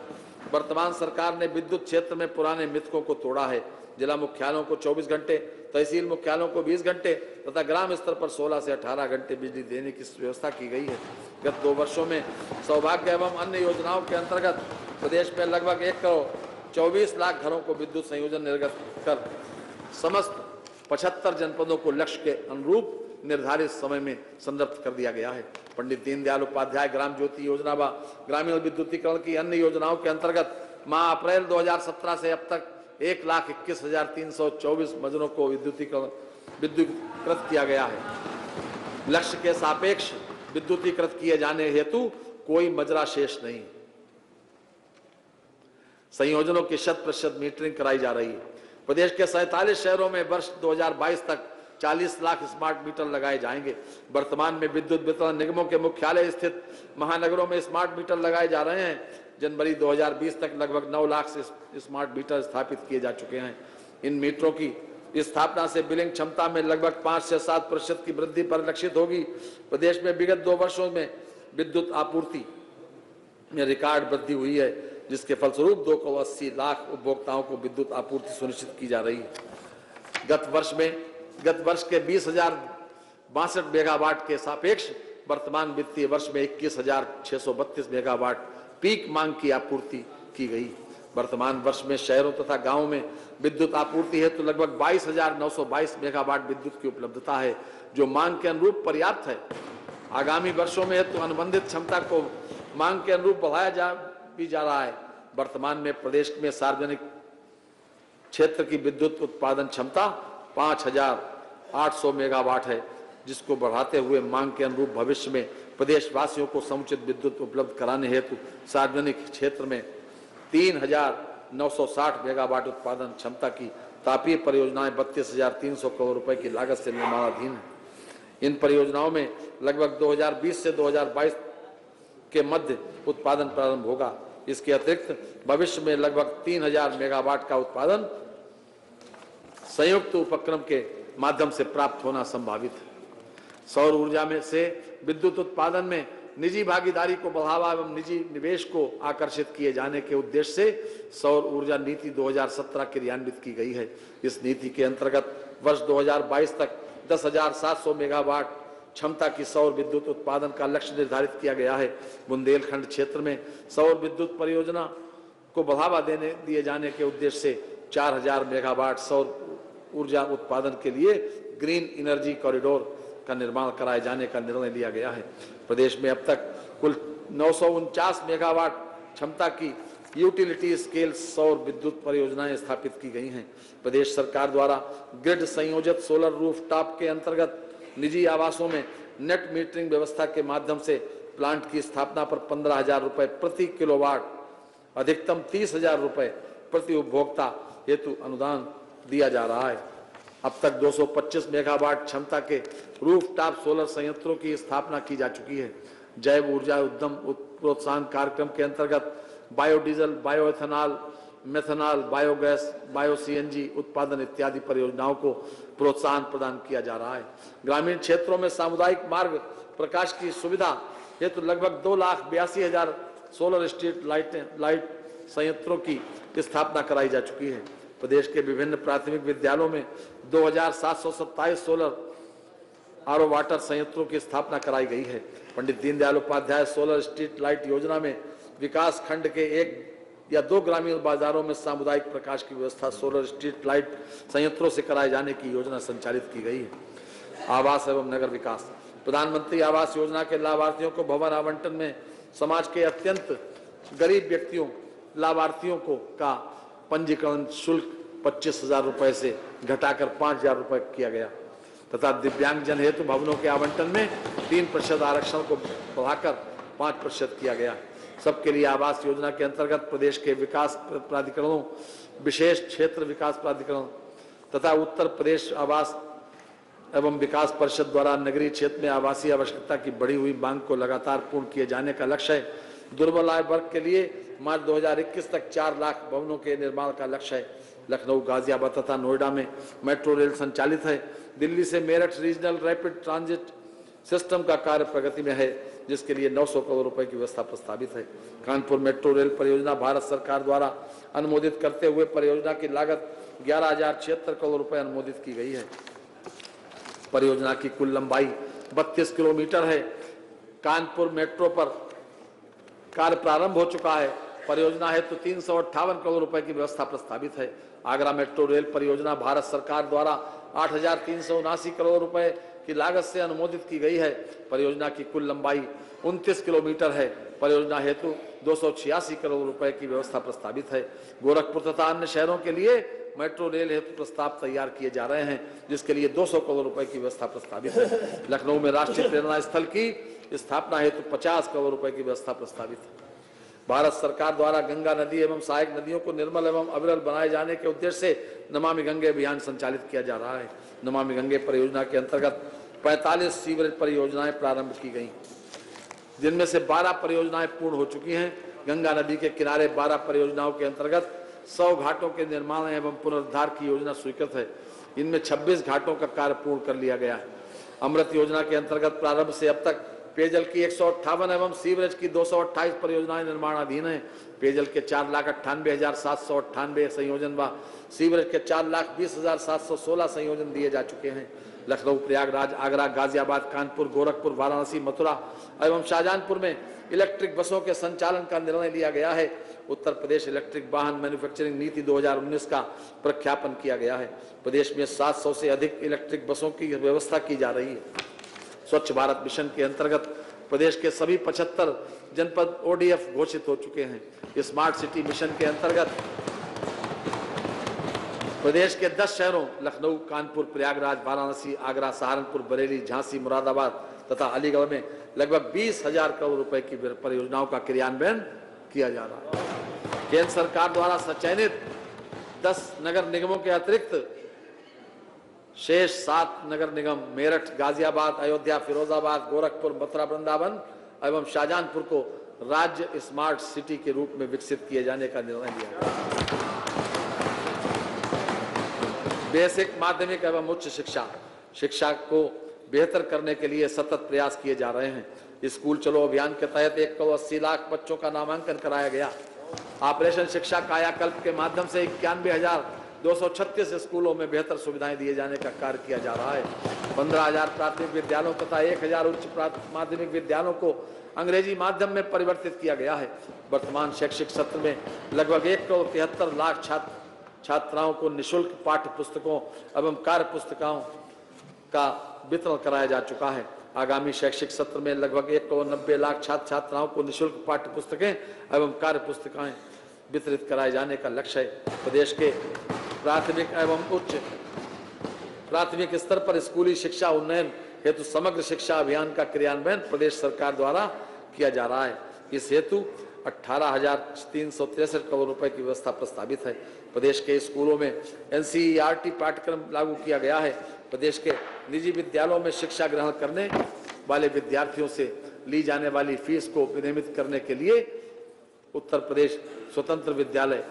वर्तमान सरकार ने विद्युत क्षेत्र में पुराने मिथकों को तोड़ा है। जिला मुख्यालयों को 24 घंटे, तहसील मुख्यालयों को 20 घंटे तथा ग्राम स्तर पर 16 से 18 घंटे बिजली देने की व्यवस्था की गई है। गत दो वर्षों में सौभाग्य एवं अन्य योजनाओं के अंतर्गत प्रदेश में लगभग एक करोड़ चौबीस लाख घरों को विद्युत संयोजन निर्गत कर समस्त पचहत्तर जनपदों को लक्ष्य के अनुरूप निर्धारित समय में संतृप्त कर दिया गया है। पंडित दीनदयाल उपाध्याय ग्राम ज्योति योजना व ग्रामीण विद्युतीकरण की अन्य योजनाओं के अंतर्गत माह अप्रैल 2017 से अब तक एक लाख इक्कीस हज़ार तीन सौ चौबीस मजरों को विद्युतीकरण, विद्युतीकृत किया गया है। लक्ष्य के सापेक्ष विद्युतीकृत किए जाने हेतु कोई मजरा शेष नहीं। संयोजनों की शत प्रतिशत मीटरिंग कराई जा रही है। प्रदेश के सैतालीस शहरों में वर्ष 2022 तक 40 लाख स्मार्ट मीटर लगाए जाएँगे। वर्तमान में विद्युत वितरण निगमों के मुख्यालय स्थित महानगरों में स्मार्ट मीटर लगाए जा रहे हैं। जनवरी 2020 तक लगभग 9 लाख से स्मार्ट मीटर स्थापित किए जा चुके हैं। इन मीटरों की स्थापना से बिलिंग क्षमता में लगभग पाँच से सात प्रतिशत की वृद्धि परिलक्षित होगी। प्रदेश में विगत दो वर्षों में विद्युत आपूर्ति में रिकॉर्ड वृद्धि हुई है, जिसके फलस्वरूप दो करोड़ अस्सी लाख उपभोक्ताओं को विद्युत आपूर्ति सुनिश्चित की जा रही है। गत वर्ष में, गत वर्ष के बीस हज़ार बासठ मेगावाट के सापेक्ष वर्तमान वित्तीय वर्ष में इक्कीस हज़ार छह सौ बत्तीस मेगावाट पीक मांग की आपूर्ति की गई। वर्तमान वर्ष में शहरों तथा गाँवों में विद्युत आपूर्ति है तो लगभग बाईस हज़ार नौ सौ बाईस मेगावाट विद्युत की उपलब्धता है जो मांग के अनुरूप पर्याप्त है। आगामी वर्षों में तो अनुबंधित क्षमता को मांग के अनुरूप बढ़ाया जा भी जा रहा है। वर्तमान में प्रदेश में सार्वजनिक क्षेत्र की विद्युत उत्पादन क्षमता 5,800 मेगावाट है जिसको बढ़ाते हुए मांग के अनुरूप भविष्य में प्रदेशवासियों को समुचित विद्युत उपलब्ध कराने हेतु सार्वजनिक क्षेत्र में 3,960 मेगावाट उत्पादन क्षमता की तापीय परियोजनाएँ बत्तीस हज़ार तीन सौ करोड़ रुपए की लागत से निर्माणाधीन है। इन परियोजनाओं में लगभग 2020 से 2022 के मध्य उत्पादन प्रारंभ होगा। इसके अतिरिक्त भविष्य में लगभग 3000 मेगावाट का उत्पादन संयुक्त उपक्रम के माध्यम से प्राप्त होना संभावित है। सौर ऊर्जा में से विद्युत उत्पादन में निजी भागीदारी को बढ़ावा एवं निजी निवेश को आकर्षित किए जाने के उद्देश्य से सौर ऊर्जा नीति 2017 क्रियान्वित की गई है। इस नीति के अंतर्गत वर्ष 2022 तक 10,700 मेगावाट क्षमता की सौर विद्युत उत्पादन का लक्ष्य निर्धारित किया गया है। बुंदेलखंड क्षेत्र में सौर विद्युत परियोजना को बढ़ावा देने दिए जाने के उद्देश्य से 4000 मेगावाट सौर ऊर्जा उत्पादन के लिए ग्रीन एनर्जी कॉरिडोर का निर्माण कराए जाने का निर्णय लिया गया है। प्रदेश में अब तक कुल नौ सौ उनचास मेगावाट क्षमता की यूटिलिटी स्केल सौर विद्युत परियोजनाएँ स्थापित की गई हैं। प्रदेश सरकार द्वारा ग्रिड संयोजित सोलर रूफ टॉप के अंतर्गत निजी आवासों में नेट मीटरिंग व्यवस्था के माध्यम से प्लांट की स्थापना पर पंद्रह हज़ार रुपए प्रति किलोवाट, अधिकतम तीस हज़ार रुपए प्रति उपभोक्ता हेतु अनुदान दिया जा रहा है। अब तक 225 मेगावाट क्षमता के रूफ टॉप सोलर संयंत्रों की स्थापना की जा चुकी है। जैव ऊर्जा उद्यम प्रोत्साहन कार्यक्रम के अंतर्गत biodiesel bioethanol methanol biogas bio CNG उत्पादन इत्यादि परियोजनाओं को प्रोत्साहन प्रदान किया जा रहा है। ग्रामीण क्षेत्रों में सामुदायिक मार्ग प्रकाश की सुविधा हेतु तो लगभग दो लाख बयासी हज़ार सोलर स्ट्रीट लाइटें लाइट संयंत्रों की स्थापना कराई जा चुकी है। प्रदेश के विभिन्न प्राथमिक विद्यालयों में दो हज़ार सात सौ सत्ताईस सोलर आर वाटर संयंत्रों की स्थापना कराई गई है। Pandit Deendayal Upadhyay solar street light योजना में विकास खंड के एक या दो ग्रामीण बाजारों में सामुदायिक प्रकाश की व्यवस्था सोलर स्ट्रीट लाइट संयंत्रों से कराए जाने की योजना संचालित की गई है। आवास एवं नगर विकास। प्रधानमंत्री आवास योजना के लाभार्थियों को भवन आवंटन में समाज के अत्यंत गरीब व्यक्तियों, लाभार्थियों को का पंजीकरण शुल्क पच्चीस हज़ार रुपए से घटाकर पाँच हज़ार रुपए किया गया। तथा दिव्यांग जन हेतु भवनों के आवंटन में तीन प्रतिशत आरक्षण को बढ़ाकर पाँच प्रतिशत किया गया। सबके लिए आवास योजना के अंतर्गत प्रदेश के विकास प्राधिकरणों, विशेष क्षेत्र विकास प्राधिकरण तथा उत्तर प्रदेश आवास एवं विकास परिषद द्वारा नगरीय क्षेत्र में आवासीय आवश्यकता की बढ़ी हुई मांग को लगातार पूर्ण किए जाने का लक्ष्य है। दुर्बल आय वर्ग के लिए मार्च 2021 तक चार लाख भवनों के निर्माण का लक्ष्य है। लखनऊ, गाजियाबाद तथा नोएडा में मेट्रो रेल संचालित है। दिल्ली से Meerut regional rapid transit system का कार्य प्रगति में है, जिसके लिए 900 करोड़ रुपए की व्यवस्था प्रस्तावित है। कानपुर मेट्रो रेल परियोजना भारत सरकार द्वारा अनुमोदित करते हुए परियोजना की लागत ग्यारह करोड़ रुपए अनुमोदित की गई है। परियोजना की कुल लंबाई 32 किलोमीटर है। कानपुर मेट्रो पर कार्य प्रारंभ हो चुका है। परियोजना है तो तीन सौ अट्ठावन करोड़ रुपए की व्यवस्था प्रस्तावित है। आगरा मेट्रो रेल परियोजना भारत सरकार द्वारा आठ हज़ार तीन सौ उनासी करोड़ रुपए की लागत से अनुमोदित की गई है। परियोजना की कुल लंबाई 29 किलोमीटर है। परियोजना हेतु दो सौ छियासी करोड़ रुपए की व्यवस्था प्रस्तावित है। गोरखपुर तथा अन्य शहरों के लिए मेट्रो रेल हेतु प्रस्ताव तैयार किए जा रहे हैं, जिसके लिए 200 करोड़ रुपए की व्यवस्था प्रस्तावित है। लखनऊ में राष्ट्रीय प्रेरणा स्थल की स्थापना हेतु 50 करोड़ रुपए की व्यवस्था प्रस्तावित है। भारत सरकार द्वारा गंगा नदी एवं सहायक नदियों को निर्मल एवं अविरल बनाए जाने के उद्देश्य से नमामि गंगे अभियान संचालित किया जा रहा है। नमामि गंगे परियोजना के अंतर्गत 45 सीवरेज परियोजनाएँ प्रारंभ की गई। जिनमें से 12 परियोजनाएँ पूर्ण हो चुकी हैं। गंगा नदी के किनारे 12 परियोजनाओं के अंतर्गत 100 घाटों के निर्माण एवं पुनरुद्धार की योजना स्वीकृत है। इनमें 26 घाटों का कार्य पूर्ण कर लिया गया है। अमृत योजना के अंतर्गत प्रारंभ से अब तक पेयजल की एक सौ अट्ठावन एवं सीवरेज की 228 परियोजनाएँ निर्माणाधीन है। पेयजल के चार लाख अट्ठानवे हज़ार सात सौ अट्ठानवे संयोजन व सीवरेज के चार लाख बीस हज़ार सात सौ सोलह संयोजन दिए जा चुके हैं। लखनऊ, प्रयागराज, आगरा, गाजियाबाद, कानपुर, गोरखपुर, वाराणसी, मथुरा एवं शाहजहानपुर में इलेक्ट्रिक बसों के संचालन का निर्णय लिया गया है। उत्तर प्रदेश इलेक्ट्रिक वाहन मैन्युफैक्चरिंग नीति 2019 का प्रख्यापन किया गया है। प्रदेश में 700 से अधिक इलेक्ट्रिक बसों की व्यवस्था की जा रही है। स्वच्छ भारत मिशन के अंतर्गत प्रदेश के सभी 75 जनपद ओडीएफ घोषित हो चुके हैं। स्मार्ट सिटी मिशन के अंतर्गत प्रदेश के 10 शहरों, लखनऊ, कानपुर, प्रयागराज, वाराणसी, आगरा, सहारनपुर, बरेली, झांसी, मुरादाबाद तथा अलीगढ़ में लगभग बीस हज़ार करोड़ रुपए की परियोजनाओं का क्रियान्वयन किया जा रहा है। केंद्र सरकार द्वारा सचयनित 10 नगर निगमों के अतिरिक्त शेष सात नगर निगम, मेरठ, गाजियाबाद, अयोध्या, फिरोजाबाद, गोरखपुर, मथुरा, वृंदावन एवं शाहजहानपुर को राज्य स्मार्ट सिटी के रूप में विकसित किए जाने का निर्णय लिया बेसिक माध्यमिक एवं उच्च शिक्षा शिक्षा को बेहतर करने के लिए सतत प्रयास किए जा रहे हैं। स्कूल चलो अभियान के तहत एक करोड़ अस्सी लाख बच्चों का नामांकन कराया गया। ऑपरेशन शिक्षा कायाकल्प के माध्यम से इक्यानवे हज़ार दो सौ छत्तीस स्कूलों में बेहतर सुविधाएँ दिए जाने का कार्य किया जा रहा है। पंद्रह हज़ार प्राथमिक विद्यालयों तथा एक हज़ार उच्च माध्यमिक विद्यालयों को अंग्रेज़ी माध्यम में परिवर्तित किया गया है। वर्तमान शैक्षिक सत्र में लगभग एक करोड़ तिहत्तर लाख छात्र, छात्राओं को निशुल्क पाठ्य पुस्तकों एवं कार्य पुस्तकों का वितरण कराया जा चुका है। आगामी शैक्षिक सत्र में लगभग एक करोड़ नब्बे लाख छात्र छात्राओं को निःशुल्क पाठ्य पुस्तकें एवं कार्य पुस्तकें वितरित कराए जाने का लक्ष्य है। प्रदेश के प्राथमिक एवं उच्च प्राथमिक स्तर पर स्कूली शिक्षा उन्नयन हेतु समग्र शिक्षा अभियान का क्रियान्वयन प्रदेश सरकार द्वारा किया जा रहा है। इस हेतु अठारह तीन सौ तिरसठ करोड़ रुपए की व्यवस्था प्रस्तावित है। प्रदेश के स्कूलों में एनसीईआरटी पाठ्यक्रम लागू किया गया है। प्रदेश के निजी विद्यालयों में शिक्षा ग्रहण करने वाले विद्यार्थियों से ली जाने वाली फ़ीस को विनियमित करने के लिए उत्तर प्रदेश स्वतंत्र विद्यालय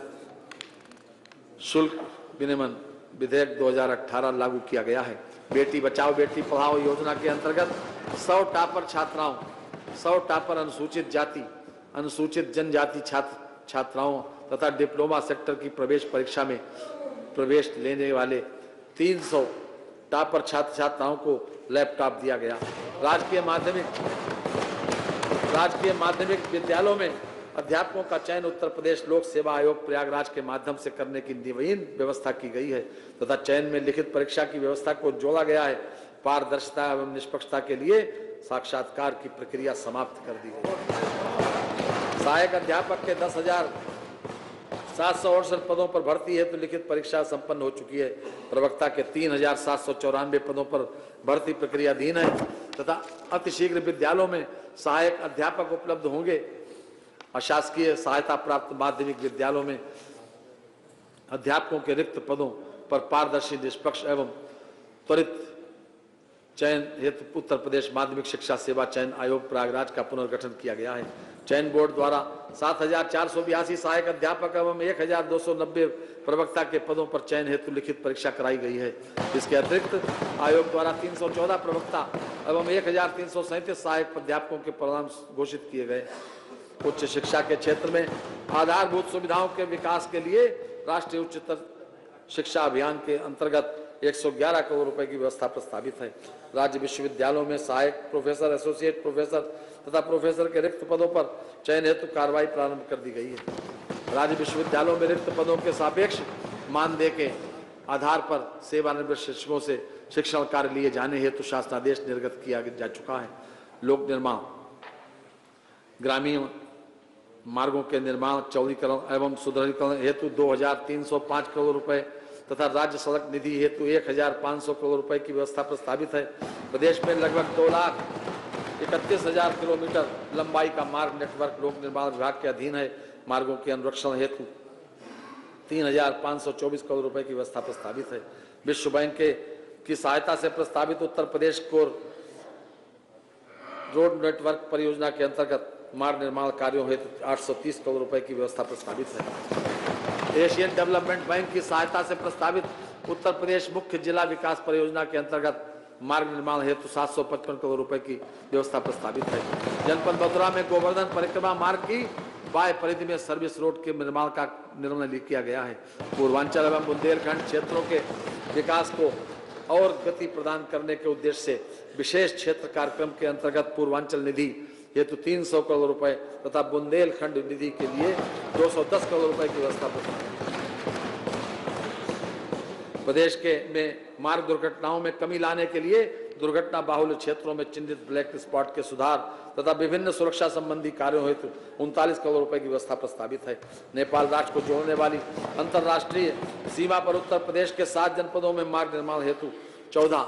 शुल्क विनियमन विधेयक 2018 लागू किया गया है। बेटी बचाओ, बेटी पढ़ाओ योजना के अंतर्गत 100 टापर छात्राओं 100 टापर अनुसूचित जाति, अनुसूचित जनजाति छात्र, छात्राओं तथा डिप्लोमा सेक्टर की प्रवेश परीक्षा में प्रवेश लेने वाले 300 टापर छात्र छात्राओं को लैपटॉप दिया गया। राजकीय माध्यमिक राजकीय माध्यमिक विद्यालयों में अध्यापकों का चयन उत्तर प्रदेश लोक सेवा आयोग प्रयागराज के माध्यम से करने की नवीन व्यवस्था की गई है, तथा चयन में लिखित परीक्षा की व्यवस्था को जोड़ा गया है। पारदर्शिता एवं निष्पक्षता के लिए साक्षात्कार की प्रक्रिया समाप्त कर दी गई। सहायक अध्यापक के दस हज़ार सात सौ अड़सठ पदों पर भर्ती है तो लिखित परीक्षा संपन्न हो चुकी है। प्रवक्ता के तीन हज़ार सात सौ चौरानवे पदों पर भर्ती प्रक्रिया अधीन है, तथा अतिशीघ्र विद्यालयों में सहायक अध्यापक उपलब्ध होंगे। अशासकीय सहायता प्राप्त माध्यमिक विद्यालयों में अध्यापकों के रिक्त पदों पर पारदर्शी, निष्पक्ष एवं त्वरित चयन हेतु उत्तर प्रदेश माध्यमिक शिक्षा सेवा चयन आयोग प्रयागराज का पुनर्गठन किया गया है। चयन बोर्ड द्वारा सात हज़ार चार सौ बयासी सहायक अध्यापक एवं एक हज़ार दो सौ नब्बे प्रवक्ता के पदों पर चयन हेतु लिखित परीक्षा कराई गई है। इसके अतिरिक्त आयोग द्वारा 314 प्रवक्ता एवं एक हज़ार तीन सौ सैंतीस सहायक अध्यापकों के परिणाम घोषित किए गए। उच्च शिक्षा के क्षेत्र में आधारभूत सुविधाओं के विकास के लिए राष्ट्रीय उच्चतर शिक्षा अभियान के अंतर्गत 111 करोड़ रुपए की व्यवस्था प्रस्तावित है। राज्य विश्वविद्यालयों में सहायक प्रोफेसर, एसोसिएट प्रोफेसर तथा प्रोफेसर के रिक्त पदों पर चयन हेतु कार्रवाई प्रारंभ कर दी गई है। राज्य विश्वविद्यालयों में रिक्त पदों के सापेक्ष मानदेय के आधार पर सेवानिवृत्त शिक्षकों से शिक्षण कार्य लिए जाने हेतु शासनादेश निर्गत किया जा चुका है। लोक निर्माण, ग्रामीण मार्गों के निर्माण चौड़ीकरण एवं सुदृढ़ीकरण हेतु 2,305 करोड़ रुपए तथा राज्य सड़क निधि हेतु 1,500 करोड़ रुपए की व्यवस्था प्रस्तावित है। प्रदेश में लगभग दो लाख इकतीस हज़ार किलोमीटर लंबाई का मार्ग नेटवर्क लोक निर्माण विभाग के अधीन है। मार्गों के अनुरक्षण हेतु 3,524 करोड़ रुपए की व्यवस्था प्रस्तावित है। विश्व बैंक के की सहायता से प्रस्तावित Uttar Pradesh core road network परियोजना के अंतर्गत मार्ग निर्माण कार्यों हेतु 830 करोड़ रुपए की व्यवस्था प्रस्तावित है। एशियन डेवलपमेंट बैंक की सहायता से प्रस्तावित उत्तर प्रदेश मुख्य जिला विकास परियोजना के अंतर्गत मार्ग निर्माण हेतु सात सौ पचपन करोड़ रुपए की व्यवस्था प्रस्तावित है। जनपद मथुरा में गोवर्धन परिक्रमा मार्ग की बाय परिधि में सर्विस रोड के निर्माण का निर्णय किया गया है। पूर्वांचल एवं बुंदेलखंड क्षेत्रों के विकास को और गति प्रदान करने के उद्देश्य से विशेष क्षेत्र कार्यक्रम के अंतर्गत पूर्वांचल निधि हेतु 300 करोड़ रुपए तथा बुंदेलखंड निधि के लिए 210 करोड़ रुपए की व्यवस्था प्रदेश के में मार्ग दुर्घटनाओं में कमी लाने के लिए दुर्घटना बाहुल्य क्षेत्रों में चिन्हित ब्लैक स्पॉट के सुधार तथा विभिन्न सुरक्षा संबंधी कार्यों हेतु उनतालीस करोड़ रुपए की व्यवस्था प्रस्तावित है। नेपाल राष्ट्र को जोड़ने वाली अंतर्राष्ट्रीय सीमा पर उत्तर प्रदेश के सात जनपदों में मार्ग निर्माण हेतु चौदह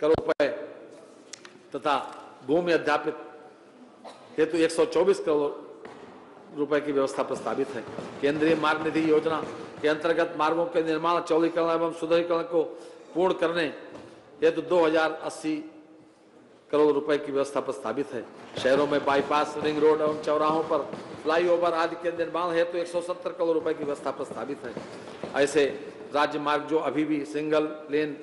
करोड़ रुपए तथा भूमि अध्यापित हेतु 124 करोड़ रुपए की व्यवस्था प्रस्तावित है। केंद्रीय मार्ग निधि योजना के अंतर्गत मार्गों के निर्माण, चौड़ीकरण एवं सुदृढ़ीकरण को पूर्ण करने हेतु 2080 करोड़ रुपए की व्यवस्था प्रस्तावित है। शहरों में बाईपास रिंग रोड एवं चौराहों पर फ्लाईओवर आदि के निर्माण हेतु 170 करोड़ रुपए की व्यवस्था प्रस्तावित है। ऐसे राज्य मार्ग जो अभी भी सिंगल लेन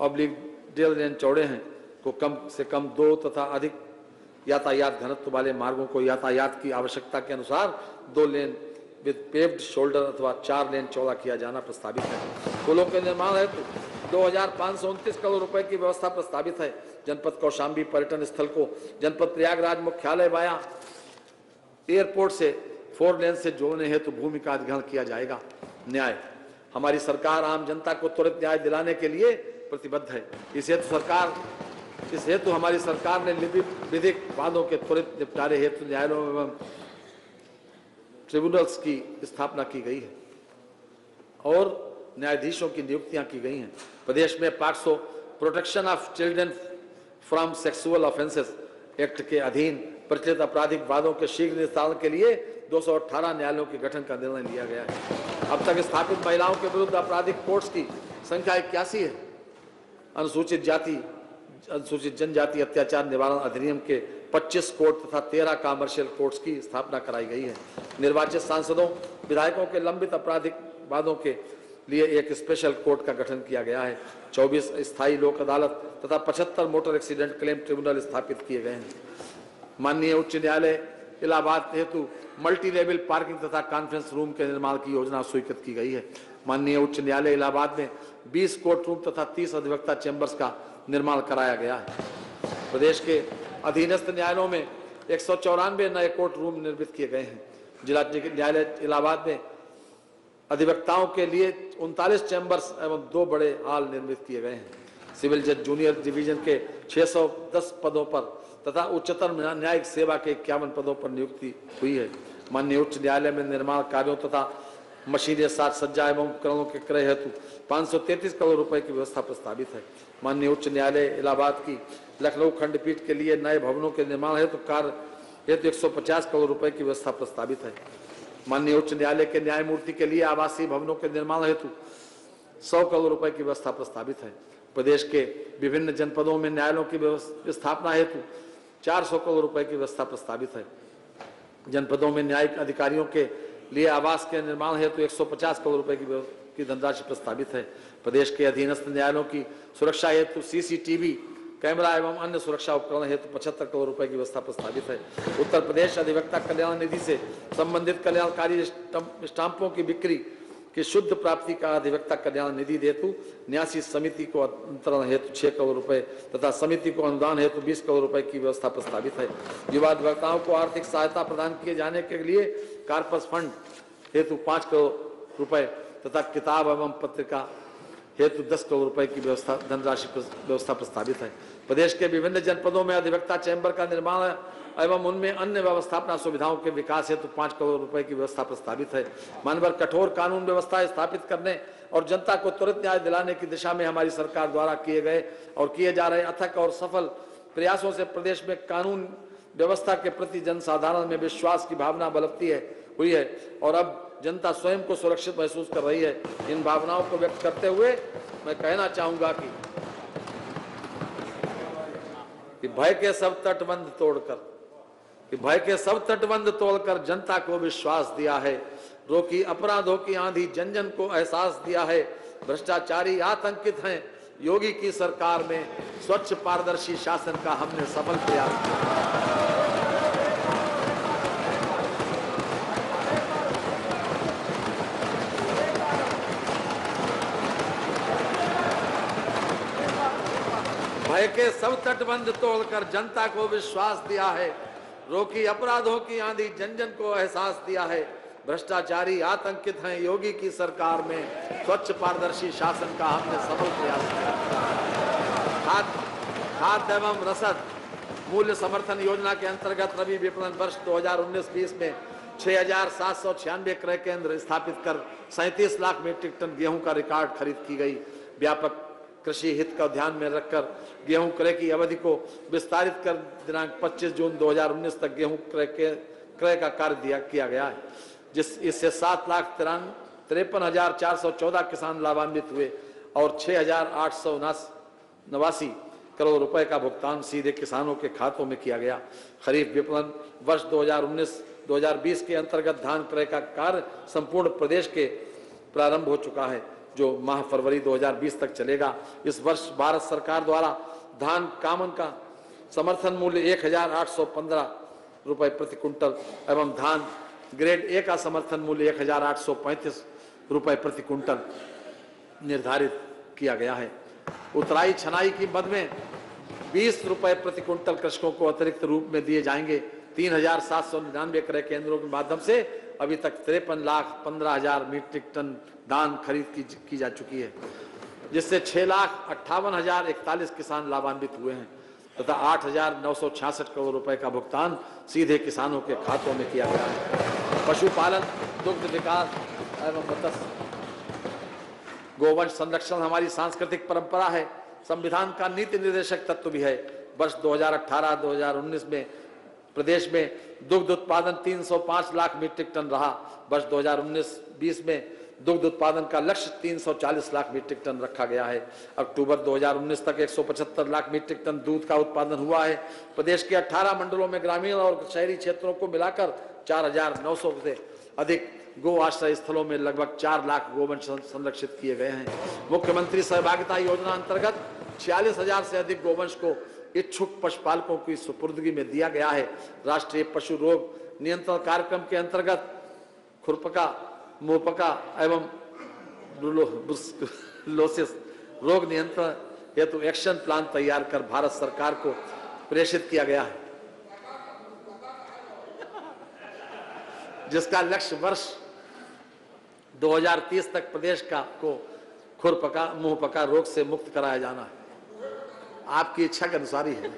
ऑब्लिक डेल लेन चौड़े हैं, को कम से कम दो तथा अधिक यातायात घनत्व वाले मार्गों को यातायात की आवश्यकता के अनुसार दो लेन विद पेव्ड शोल्डर अथवा चार लेन चौड़ा किया जाना प्रस्तावित है। पुलों के निर्माण हेतु दो करोड़ रुपए की व्यवस्था प्रस्तावित है। जनपद कौशाम्बी पर्यटन स्थल को जनपद प्रयागराज मुख्यालय वाया एयरपोर्ट से फोर लेन से जोड़ने हेतु भूमि का अधिग्रहण किया जाएगा। न्याय। हमारी सरकार आम जनता को त्वरित न्याय दिलाने के लिए प्रतिबद्ध है। इस हेतु सरकार इस हेतु हमारी सरकार ने लिपिक, विधिक वादों के त्वरित निपटारे हेतु न्यायालयों एवं ट्रिब्यूनल्स की स्थापना की गई है और न्यायाधीशों की नियुक्तियाँ की गई हैं। प्रदेश में POCSO protection of children from sexual offences act के अधीन प्रचलित आपराधिक वादों के शीघ्र निस्तारण के लिए 218 न्यायालयों के गठन का निर्णय लिया गया है। अब तक स्थापित महिलाओं के विरुद्ध आपराधिक कोर्ट्स की संख्या इक्यासी है। अनुसूचित जाति अनुसूचित जनजाति अत्याचार निवारण अधिनियम के 25 कोर्ट तथा 13 कॉमर्शियल कोर्ट्स की स्थापना कराई गई है। निर्वाचित सांसदों, विधायकों के लंबित आपराधिक वादों के लिए एक स्पेशल कोर्ट का गठन किया गया है। 24 स्थायी लोक अदालत तथा 75 मोटर एक्सीडेंट क्लेम ट्रिब्यूनल स्थापित किए गए हैं। माननीय उच्च न्यायालय, इलाहाबाद हेतु मल्टी लेवल पार्किंग तथा कॉन्फ्रेंस रूम के निर्माण की योजना स्वीकृत की गई है। माननीय उच्च न्यायालय, इलाहाबाद में 20 कोर्ट रूम तथा 30 अधिवक्ता चैम्बर्स का निर्माण कराया गया है। प्रदेश के अधीनस्थ न्यायालयों में एक सौ चौरानवे नए कोर्ट रूम निर्मित किए गए हैं। जिला न्यायालय इलाहाबाद में अधिवक्ताओं के लिए उनतालीस चैम्बर्स एवं दो बड़े हाल निर्मित किए गए हैं। सिविल जज जूनियर डिवीज़न के 610 पदों पर तथा उच्चतर न्यायिक सेवा के इक्यावन पदों पर नियुक्ति हुई है। माननीय उच्च न्यायालय में निर्माण कार्यों तथा मशीनें साज सज्जा एवं उपकरणों के क्रय हेतु 533 करोड़ रुपए की व्यवस्था प्रस्तावित है। माननीय उच्च न्यायालय इलाहाबाद की लखनऊ खंडपीठ के लिए नए भवनों के निर्माण हेतु कार्य हेतु 150 करोड़ रुपए की व्यवस्था प्रस्तावित है। माननीय उच्च न्यायालय के न्यायमूर्ति के लिए आवासीय भवनों के निर्माण हेतु सौ करोड़ रुपए की व्यवस्था प्रस्तावित है। प्रदेश के विभिन्न जनपदों में न्यायालयों की स्थापना हेतु 400 करोड़ रुपए की व्यवस्था प्रस्तावित है। जनपदों में न्यायिक अधिकारियों के लिए आवास के निर्माण हेतु 150 करोड़ रुपए की धनराशि प्रस्तावित है। प्रदेश के अधीनस्थ न्यायालयों की सुरक्षा हेतु सीसीटीवी, कैमरा एवं अन्य सुरक्षा उपकरण हेतु पचहत्तर करोड़ रुपए की व्यवस्था प्रस्तावित है। उत्तर प्रदेश अधिवक्ता कल्याण निधि से संबंधित कल्याणकारी स्टाम्पों की बिक्री की शुद्ध प्राप्ति का अधिवक्ता कल्याण निधि हेतु न्यासी समिति को अंतरण हेतु छह करोड़ रुपए तथा समिति को अनुदान हेतु बीस करोड़ रुपए की व्यवस्था प्रस्तावित है। युवा अधिवक्ताओं को आर्थिक सहायता प्रदान किए जाने के लिए कार्पस फंड हेतु पाँच करोड़ रुपए तथा किताब एवं पत्रिका हेतु दस करोड़ रुपए की व्यवस्था, धनराशि व्यवस्था प्रस्तावित है। प्रदेश के विभिन्न जनपदों में अधिवक्ता चैम्बर का निर्माण एवं उनमें अन्य व्यवस्थापना सुविधाओं के विकास हेतु पाँच करोड़ रुपए की व्यवस्था प्रस्तावित है। मानवर कठोर कानून व्यवस्था स्थापित करने और जनता को त्वरित न्याय दिलाने की दिशा में हमारी सरकार द्वारा किए गए और किए जा रहे अथक और सफल प्रयासों से प्रदेश में कानून व्यवस्था के प्रति जनसाधारण में विश्वास की भावना बलती है, हुई है। और अब जनता स्वयं को सुरक्षित महसूस कर रही है। इन भावनाओं को व्यक्त करते हुए मैं कहना चाहूँगा कि कि भय के सब तटबंध तोड़कर, कि भय के सब तटबंध तोड़कर जनता को विश्वास दिया है। रोकी अपराधों की आंधी जन जन को एहसास दिया है। भ्रष्टाचारी आतंकित हैं। योगी की सरकार में स्वच्छ पारदर्शी शासन का हमने सफल प्रयास किया। भय के सब तटबंध तोड़कर जनता को विश्वास दिया है। रोकी अपराधों की आंधी जन जन को एहसास दिया है। भ्रष्टाचारी आतंकित हैं योगी की सरकार में। स्वच्छ पारदर्शी शासन का हमने सफल प्रयास किया खाद एवं रसद मूल्य समर्थन योजना के अंतर्गत रबी विपणन वर्ष 2019-20 में छियानवे क्रय केंद्र स्थापित कर सैंतीस लाख मीट्रिक टन गेहूँ का रिकॉर्ड खरीद की गई। व्यापक कृषि हित का ध्यान में रखकर गेहूँ क्रय की अवधि को विस्तारित कर दिनांक 25 जून 2019 तक गेहूँ क्रय के, क्रय का कार्य दिया, किया गया है, जिस, इससे सात लाख तिरान, तिरपन हज़ार चार सौ चौदह किसान लाभान्वित हुए और छह हज़ार आठ सौ नवासी करोड़ रुपए का भुगतान सीधे किसानों के खातों में किया गया। खरीफ विपणन वर्ष 2019-2020 के अंतर्गत धान क्रय का कार्य संपूर्ण प्रदेश के प्रारंभ हो चुका है। जो माह फरवरी 2020 तक चलेगा। इस वर्ष भारत सरकार द्वारा धान कामन का समर्थन मूल्य एक हज़ार आठ सौ पंद्रह रुपए प्रति कुंटल एवं धान ग्रेड ए का समर्थन मूल्य एक हज़ार आठ सौ पैंतीस रुपए प्रति कुंटल निर्धारित किया गया है। उतराई छनाई की मद में बीस रुपए प्रति कुंटल कृषकों को अतिरिक्त रूप में दिए जाएँगे तीन हज़ार सात सौ निन्यानवे क्रय केंद्रों के माध्यम से। अभी तक तिरपन लाख पंद्रह हज़ार मीट्रिक टन धान खरीद की, की जा चुकी है जिससे छह लाख अट्ठावन हज़ार इकतालीस किसान लाभान्वित हुए हैं तथा आठ हज़ार नौ सौ छियासठ करोड़ रुपए का भुगतान सीधे किसानों के खातों में किया गया है। पशुपालन दुग्ध विकास एवं मत्स्य गोवंश संरक्षण हमारी सांस्कृतिक परंपरा है। संविधान का नीति निर्देशक तत्व भी है। वर्ष 2018-2019 में प्रदेश में दुग्ध उत्पादन 305 लाख मीट्रिक टन रहा। वर्ष 2019-20 में दुग्ध उत्पादन का लक्ष्य 340 लाख मीट्रिक टन रखा गया है। अक्टूबर 2019 तक 175 लाख मीट्रिक टन दूध का उत्पादन हुआ है। प्रदेश के 18 मंडलों में ग्रामीण और शहरी क्षेत्रों को मिलाकर 4,900 से अधिक गो आश्रय स्थलों में लगभग चार लाख गोवंश संरक्षित किए गए हैं। मुख्यमंत्री सहभागिता योजना अंतर्गत छियालीस हज़ार से अधिक गोवंश को इच्छुक पशुपालकों की सुपुर्दगी में दिया गया है। राष्ट्रीय पशु रोग नियंत्रण कार्यक्रम के अंतर्गत खुरपका मुहपका एवं लोसिस रोग नियंत्रण हेतु एक्शन प्लान तैयार कर भारत सरकार को प्रेषित किया गया है। जिसका लक्ष्य वर्ष 2030 तक प्रदेश का को खुरपका, मुंहपका रोग से मुक्त कराया जाना है। आपकी इच्छा के अनुसार ही है।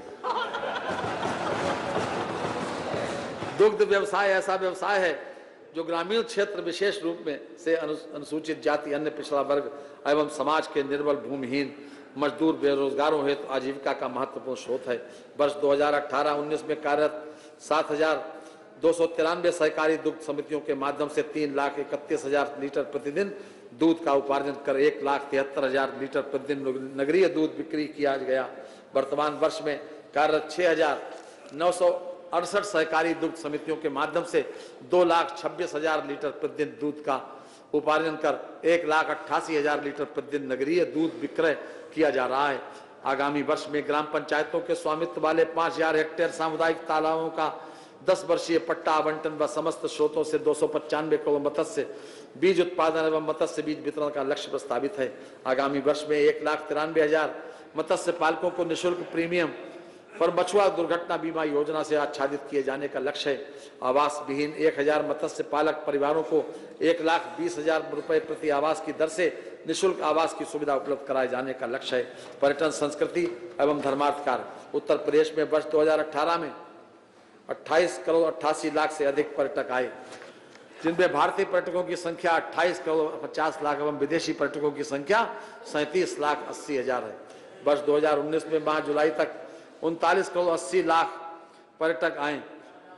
दुग्ध व्यवसाय ऐसा व्यवसाय है जो ग्रामीण क्षेत्र विशेष रूप में से अनुसूचित जाति, अन्य पिछड़ा वर्ग एवं समाज के निर्बल, भूमिहीन, मजदूर, बेरोजगारों हेतु तो आजीविका का महत्वपूर्ण स्रोत है। वर्ष 2018-19 में कार्यरत सात हज़ार दो सौ तिरानवे सहकारी दुग्ध समितियों के माध्यम से तीन लाख इकतीस हज़ार लीटर प्रतिदिन दूध का उपार्जन कर एक लाख तिहत्तर हज़ार लीटर प्रतिदिन नगरीय दूध बिक्री किया गया। वर्तमान वर्ष में कार्यरत छह हज़ार नौ सौ अड़सठ सहकारी दुग्ध समितियों के माध्यम से दो लाख छब्बीस हज़ार लीटर प्रतिदिन दूध का उपार्जन कर एक लाख अट्ठासी हज़ार लीटर प्रतिदिन नगरीय दूध विक्रय किया जा रहा है। आगामी वर्ष में ग्राम पंचायतों के स्वामित्व वाले पाँच हज़ार हेक्टेयर सामुदायिक तालाबों का दस वर्षीय पट्टा आवंटन व समस्त स्रोतों से दो सौ पचानवे करोड़ मत्स्य, बीज उत्पादन एवं मत्स्य बीज वितरण का लक्ष्य प्रस्तावित है। आगामी वर्ष में एक लाख तिरानवे हज़ार मत्स्य पालकों को निःशुल्क प्रीमियम पर मछुआ दुर्घटना बीमा योजना से आच्छादित किए जाने का लक्ष्य आवास विहीन एक हज़ार मत्स्य पालक परिवारों को एक लाख बीस हज़ार रुपए प्रति आवास की दर से निशुल्क आवास की सुविधा उपलब्ध कराए जाने का लक्ष्य है। पर्यटन, संस्कृति एवं धर्मार्थ कार्य। उत्तर प्रदेश में वर्ष 2018 में 28 करोड़ अट्ठासी लाख से अधिक पर्यटक आए। जिनमें भारतीय पर्यटकों की संख्या 28 करोड़ 50 लाख एवं विदेशी पर्यटकों की संख्या सैंतीस लाख अस्सी हज़ार है। वर्ष 2019 में माह जुलाई तक उनतालीस करोड़ अस्सी लाख पर्यटक आए,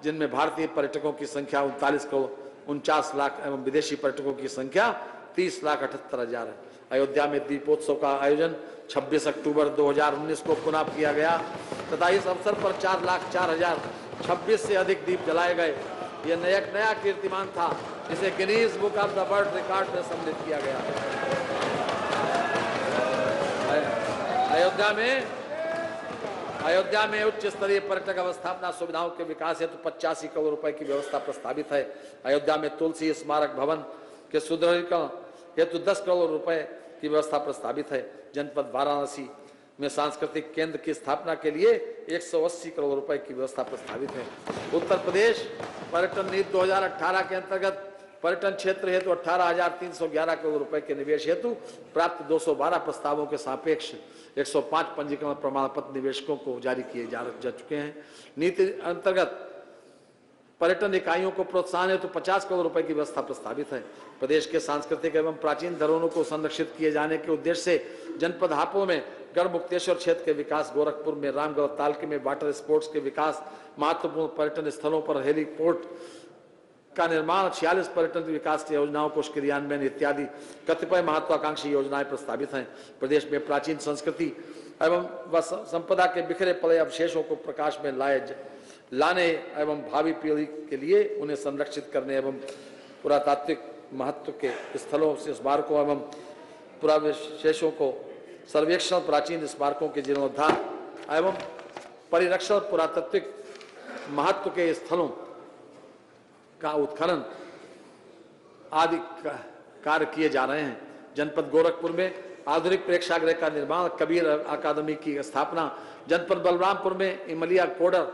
जिनमें भारतीय पर्यटकों की संख्या उनतालीस करोड़, उनचास लाख एवं विदेशी पर्यटकों की संख्या तीस लाख अठहत्तर हज़ार है। अयोध्या में दीपोत्सव का आयोजन 26 अक्टूबर 2019 को पुनः किया गया, तथा इस अवसर पर चार लाख चार हज़ार छब्बीस से अधिक दीप जलाए गए। यह नया नया कीर्तिमान था, जिसे Guinness book of the world record में सम्मिलित किया गया। अयोध्या में अयोध्या में उच्च स्तरीय पर्यटक अवस्थापना सुविधाओं के विकास हेतु पचासी करोड़ रुपए की व्यवस्था प्रस्तावित है। अयोध्या में तुलसी स्मारक भवन के सुदृढ़ीकरण हेतु 10 करोड़ रुपए की व्यवस्था प्रस्तावित है। जनपद वाराणसी में सांस्कृतिक केंद्र की स्थापना के लिए 180 करोड़ रुपए की व्यवस्था प्रस्तावित है। उत्तर प्रदेश पर्यटन नीति 2018 के अंतर्गत पर्यटन क्षेत्र हेतु अठारह हज़ार तीन सौ ग्यारह करोड़ रुपए के निवेश हेतु प्राप्त 212 प्रस्तावों के सापेक्ष 105 पंजीकरण प्रमाण पत्र निवेशकों को जारी किए जा, जा चुके हैं। नीति अंतर्गत पर्यटन इकाइयों को प्रोत्साहन हेतु 50 करोड़ रुपए की व्यवस्था प्रस्तावित है। प्रदेश के सांस्कृतिक एवं प्राचीन धरोहरों को संरक्षित किए जाने के उद्देश्य से जनपद हापुड़ में गढ़ मुक्तेश्वर क्षेत्र के विकास गोरखपुर में रामगढ़ तालके में वाटर स्पोर्ट्स के विकास महत्वपूर्ण पर्यटन स्थलों पर हेलीपोर्ट का निर्माण छियालीस पर्यटन विकास की योजनाओं को क्रियान्वयन इत्यादि कतिपय महत्वाकांक्षी योजनाएँ प्रस्तावित हैं। प्रदेश में प्राचीन संस्कृति एवं व संपदा के बिखरे पड़े अवशेषों को प्रकाश में लाए लाने एवं भावी पीढ़ी के लिए उन्हें संरक्षित करने एवं पुरातात्विक महत्व के स्थलों से स्मारकों एवं पुरावशेषों को सर्वेक्षण प्राचीन स्मारकों के जीर्णोद्धार एवं परिरक्षण पुरातात्विक महत्व के स्थलों का उत्खनन आदि कार्य किए जा रहे हैं। जनपद गोरखपुर में आधुनिक प्रेक्षागृह का निर्माण, कबीर अकादमी की स्थापना, जनपद बलरामपुर में इमलिया कोडर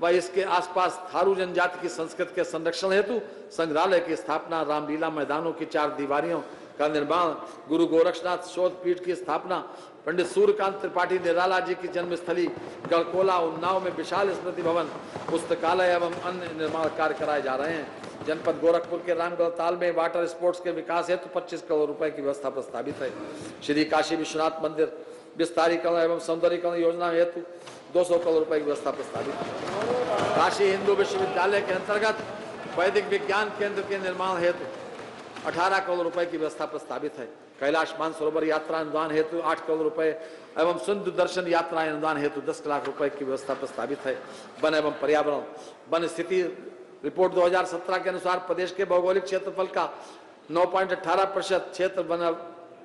व इसके आसपास थारू जनजाति की संस्कृति के संरक्षण हेतु संग्रहालय की स्थापना, रामलीला मैदानों की चार दीवारियों का निर्माण गुरु गोरक्षनाथ शोध पीठ की स्थापना, पंडित सूर्यकांत त्रिपाठी निराला जी की जन्मस्थली गढ़कोला उन्नाव में विशाल स्मृति भवन, पुस्तकालय एवं अन्य निर्माण कार्य कराए जा रहे हैं। जनपद गोरखपुर के रामगढ़ ताल में वाटर स्पोर्ट्स के विकास हेतु 25 करोड़ रुपए की व्यवस्था प्रस्तावित है। श्री काशी विश्वनाथ मंदिर विस्तारीकरण एवं सौंदर्यीकरण योजना हेतु 200 करोड़ रुपए की व्यवस्था प्रस्तावित है। काशी हिंदू विश्वविद्यालय के अंतर्गत वैदिक विज्ञान केंद्र के निर्माण हेतु 18 करोड़ रुपए की व्यवस्था प्रस्तावित है। कैलाश मानसरोवर यात्रा अनुदान हेतु 8 करोड़ रुपए एवं सिंधु दर्शन यात्रा अनुदान हेतु 10 लाख रुपए की व्यवस्था प्रस्तावित है। वन एवं पर्यावरण। वन स्थिति रिपोर्ट 2017 के अनुसार प्रदेश के भौगोलिक क्षेत्रफल का 9.18 प्रतिशत क्षेत्र वन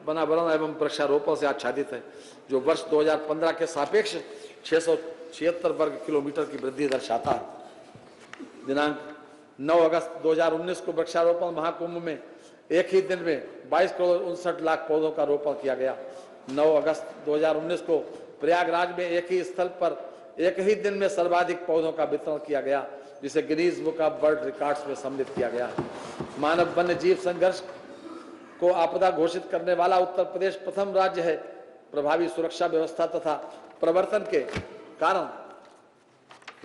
वनावरण एवं वृक्षारोपण से आच्छादित है, जो वर्ष 2015 के सापेक्ष छह सौ छिहत्तर वर्ग किलोमीटर की वृद्धि दर्शाता है। दिनांक 9 अगस्त 2019 को वृक्षारोपण महाकुंभ में एक ही दिन में बाईस करोड़ उनसठ लाख पौधों का रोपण किया गया। 9 अगस्त 2019 को प्रयागराज में एक ही स्थल पर एक ही दिन में सर्वाधिक पौधों का वितरण किया गया, जिसे Guinness book of world records में सम्मिलित किया गया। मानव वन्य जीव संघर्ष को आपदा घोषित करने वाला उत्तर प्रदेश प्रथम राज्य है। प्रभावी सुरक्षा व्यवस्था तथा प्रवर्तन के कारण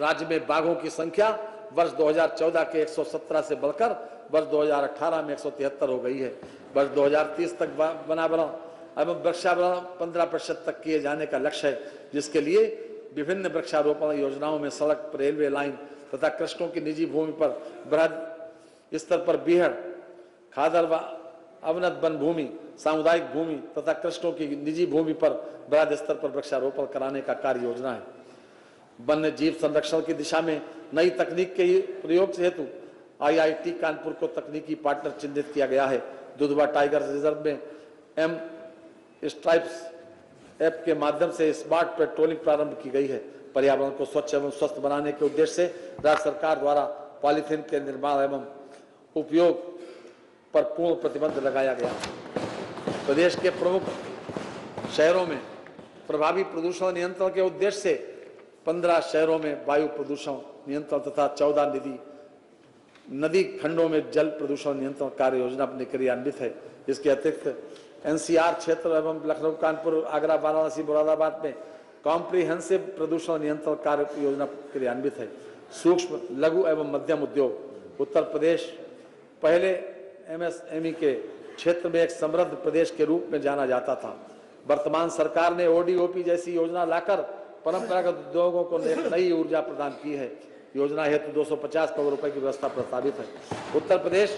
राज्य में बाघों की संख्या वर्ष 2014 के 117 से बढ़कर वर्ष 2018 में एक हो गई है। वर्ष 2030 तक वनावरण एवं वृक्षावरण 15 प्रतिशत तक किए जाने का लक्ष्य है, जिसके लिए विभिन्न वृक्षारोपण योजनाओं में सड़क, रेलवे लाइन तथा कृषकों की निजी भूमि पर बृहद स्तर पर बीहड़, खादर व अवनत वन भूमि, सामुदायिक भूमि तथा कृष्णों की निजी भूमि पर बृहद स्तर पर वृक्षारोपण कराने का कार्य योजना है। वन्य जीव संरक्षण की दिशा में नई तकनीक के प्रयोग हेतु आईआईटी कानपुर को तकनीकी पार्टनर चिन्हित किया गया है। दुधवा टाइगर रिज़र्व में एम स्ट्राइप्स ऐप के माध्यम से स्मार्ट पेट्रोलिंग प्रारंभ की गई है। पर्यावरण को स्वच्छ एवं स्वस्थ बनाने के उद्देश्य से राज्य सरकार द्वारा पॉलीथीन के निर्माण एवं उपयोग पर पूर्ण प्रतिबंध लगाया गया। प्रदेश के प्रमुख शहरों में प्रभावी प्रदूषण नियंत्रण के उद्देश्य से पंद्रह शहरों में वायु प्रदूषण नियंत्रण तथा चौदह निधि नदी खंडों में जल प्रदूषण नियंत्रण कार्य योजना अपने क्रियान्वित है इसके अतिरिक्त एनसीआर क्षेत्र एवं लखनऊ, कानपुर, आगरा, वाराणसी, मुरादाबाद में कॉम्प्रीहेंसिव प्रदूषण नियंत्रण कार्य योजना क्रियान्वित है। सूक्ष्म, लघु एवं मध्यम उद्योग, उत्तर प्रदेश, पहले एमएसएमई के क्षेत्र में एक समृद्ध प्रदेश के रूप में जाना जाता था। वर्तमान सरकार ने ओडीओपी जैसी योजना लाकर परंपरागत उद्योगों को नई ऊर्जा प्रदान की है। योजना हेतु 250 करोड़ रुपए की व्यवस्था प्रस्तावित है। उत्तर प्रदेश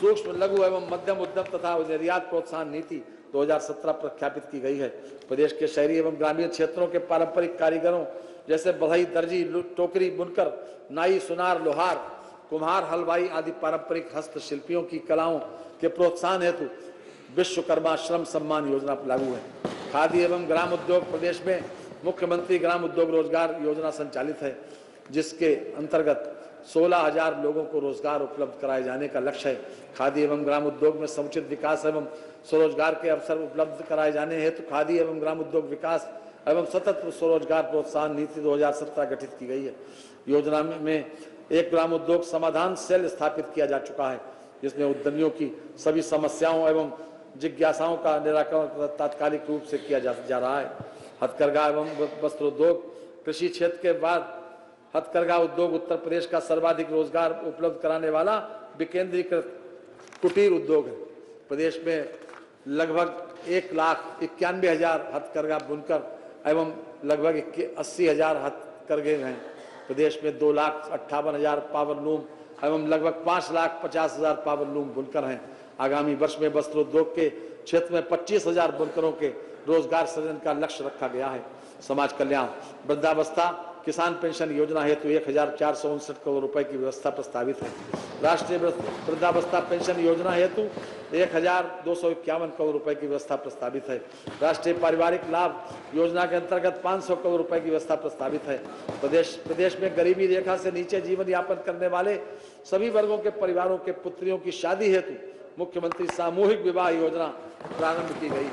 सूक्ष्म, लघु एवं मध्यम उद्यम तथा निर्यात प्रोत्साहन नीति 2017 प्रख्यापित की गई है। प्रदेश के शहरी एवं ग्रामीण क्षेत्रों के पारंपरिक कारीगरों जैसे बढ़ई दर्जी टोकरी, बुनकर, नाई, सुनार, लोहार, कुम्हार, हलवाई आदि पारंपरिक हस्तशिल्पियों की कलाओं के प्रोत्साहन हेतु विश्वकर्मा श्रम सम्मान योजना लागू है। खादी एवं ग्राम उद्योग प्रदेश में मुख्यमंत्री ग्राम उद्योग रोज़गार योजना संचालित है। जिसके अंतर्गत 16,000 लोगों को रोज़गार उपलब्ध कराए जाने का लक्ष्य है। खादी एवं ग्राम उद्योग में समुचित विकास एवं स्वरोजगार के अवसर उपलब्ध कराए जाने हेतु खादी एवं ग्राम उद्योग विकास एवं सतत स्वरोजगार प्रोत्साहन नीति 2017 गठित की गई है। योजना में एक ग्राम उद्योग समाधान सेल स्थापित किया जा चुका है जिसमें उद्यमियों की सभी समस्याओं एवं जिज्ञासाओं का निराकरण तात्कालिक रूप से किया जा रहा है। हथकरघा एवं वस्त्रोद्योग कृषि क्षेत्र के बाद हथकरघा उद्योग उत्तर प्रदेश का सर्वाधिक रोज़गार उपलब्ध कराने वाला विकेंद्रीकृत कुटीर उद्योग है। प्रदेश में लगभग एक लाख इक्यानवे हज़ार हथकरघा बुनकर एवं लगभग अस्सी हज़ार हथकरघे हैं। प्रदेश में दो लाख अट्ठावन हज़ार पावर लूम एवं लगभग पाँच लाख पचास हज़ार पावर लूम बुनकर हैं। आगामी वर्ष में वस्त्रोद्योग के क्षेत्र में पच्चीस हज़ार बुनकरों के रोज़गार सृजन का लक्ष्य रखा गया है। समाज कल्याण, वृद्धावस्था किसान पेंशन योजना हेतु एक हज़ार चार सौ उनसठ करोड़ रुपए की व्यवस्था प्रस्तावित है। राष्ट्रीय वृद्धावस्था पेंशन योजना हेतु एक हज़ार दो सौ इक्यावन करोड़ रुपए की व्यवस्था प्रस्तावित है। राष्ट्रीय पारिवारिक लाभ योजना के अंतर्गत 500 करोड़ रुपए की व्यवस्था प्रस्तावित है। प्रदेश प्रदेश में गरीबी रेखा से नीचे जीवन यापन करने वाले सभी वर्गों के परिवारों के पुत्रियों की शादी हेतु मुख्यमंत्री सामूहिक विवाह योजना प्रारंभ की गई,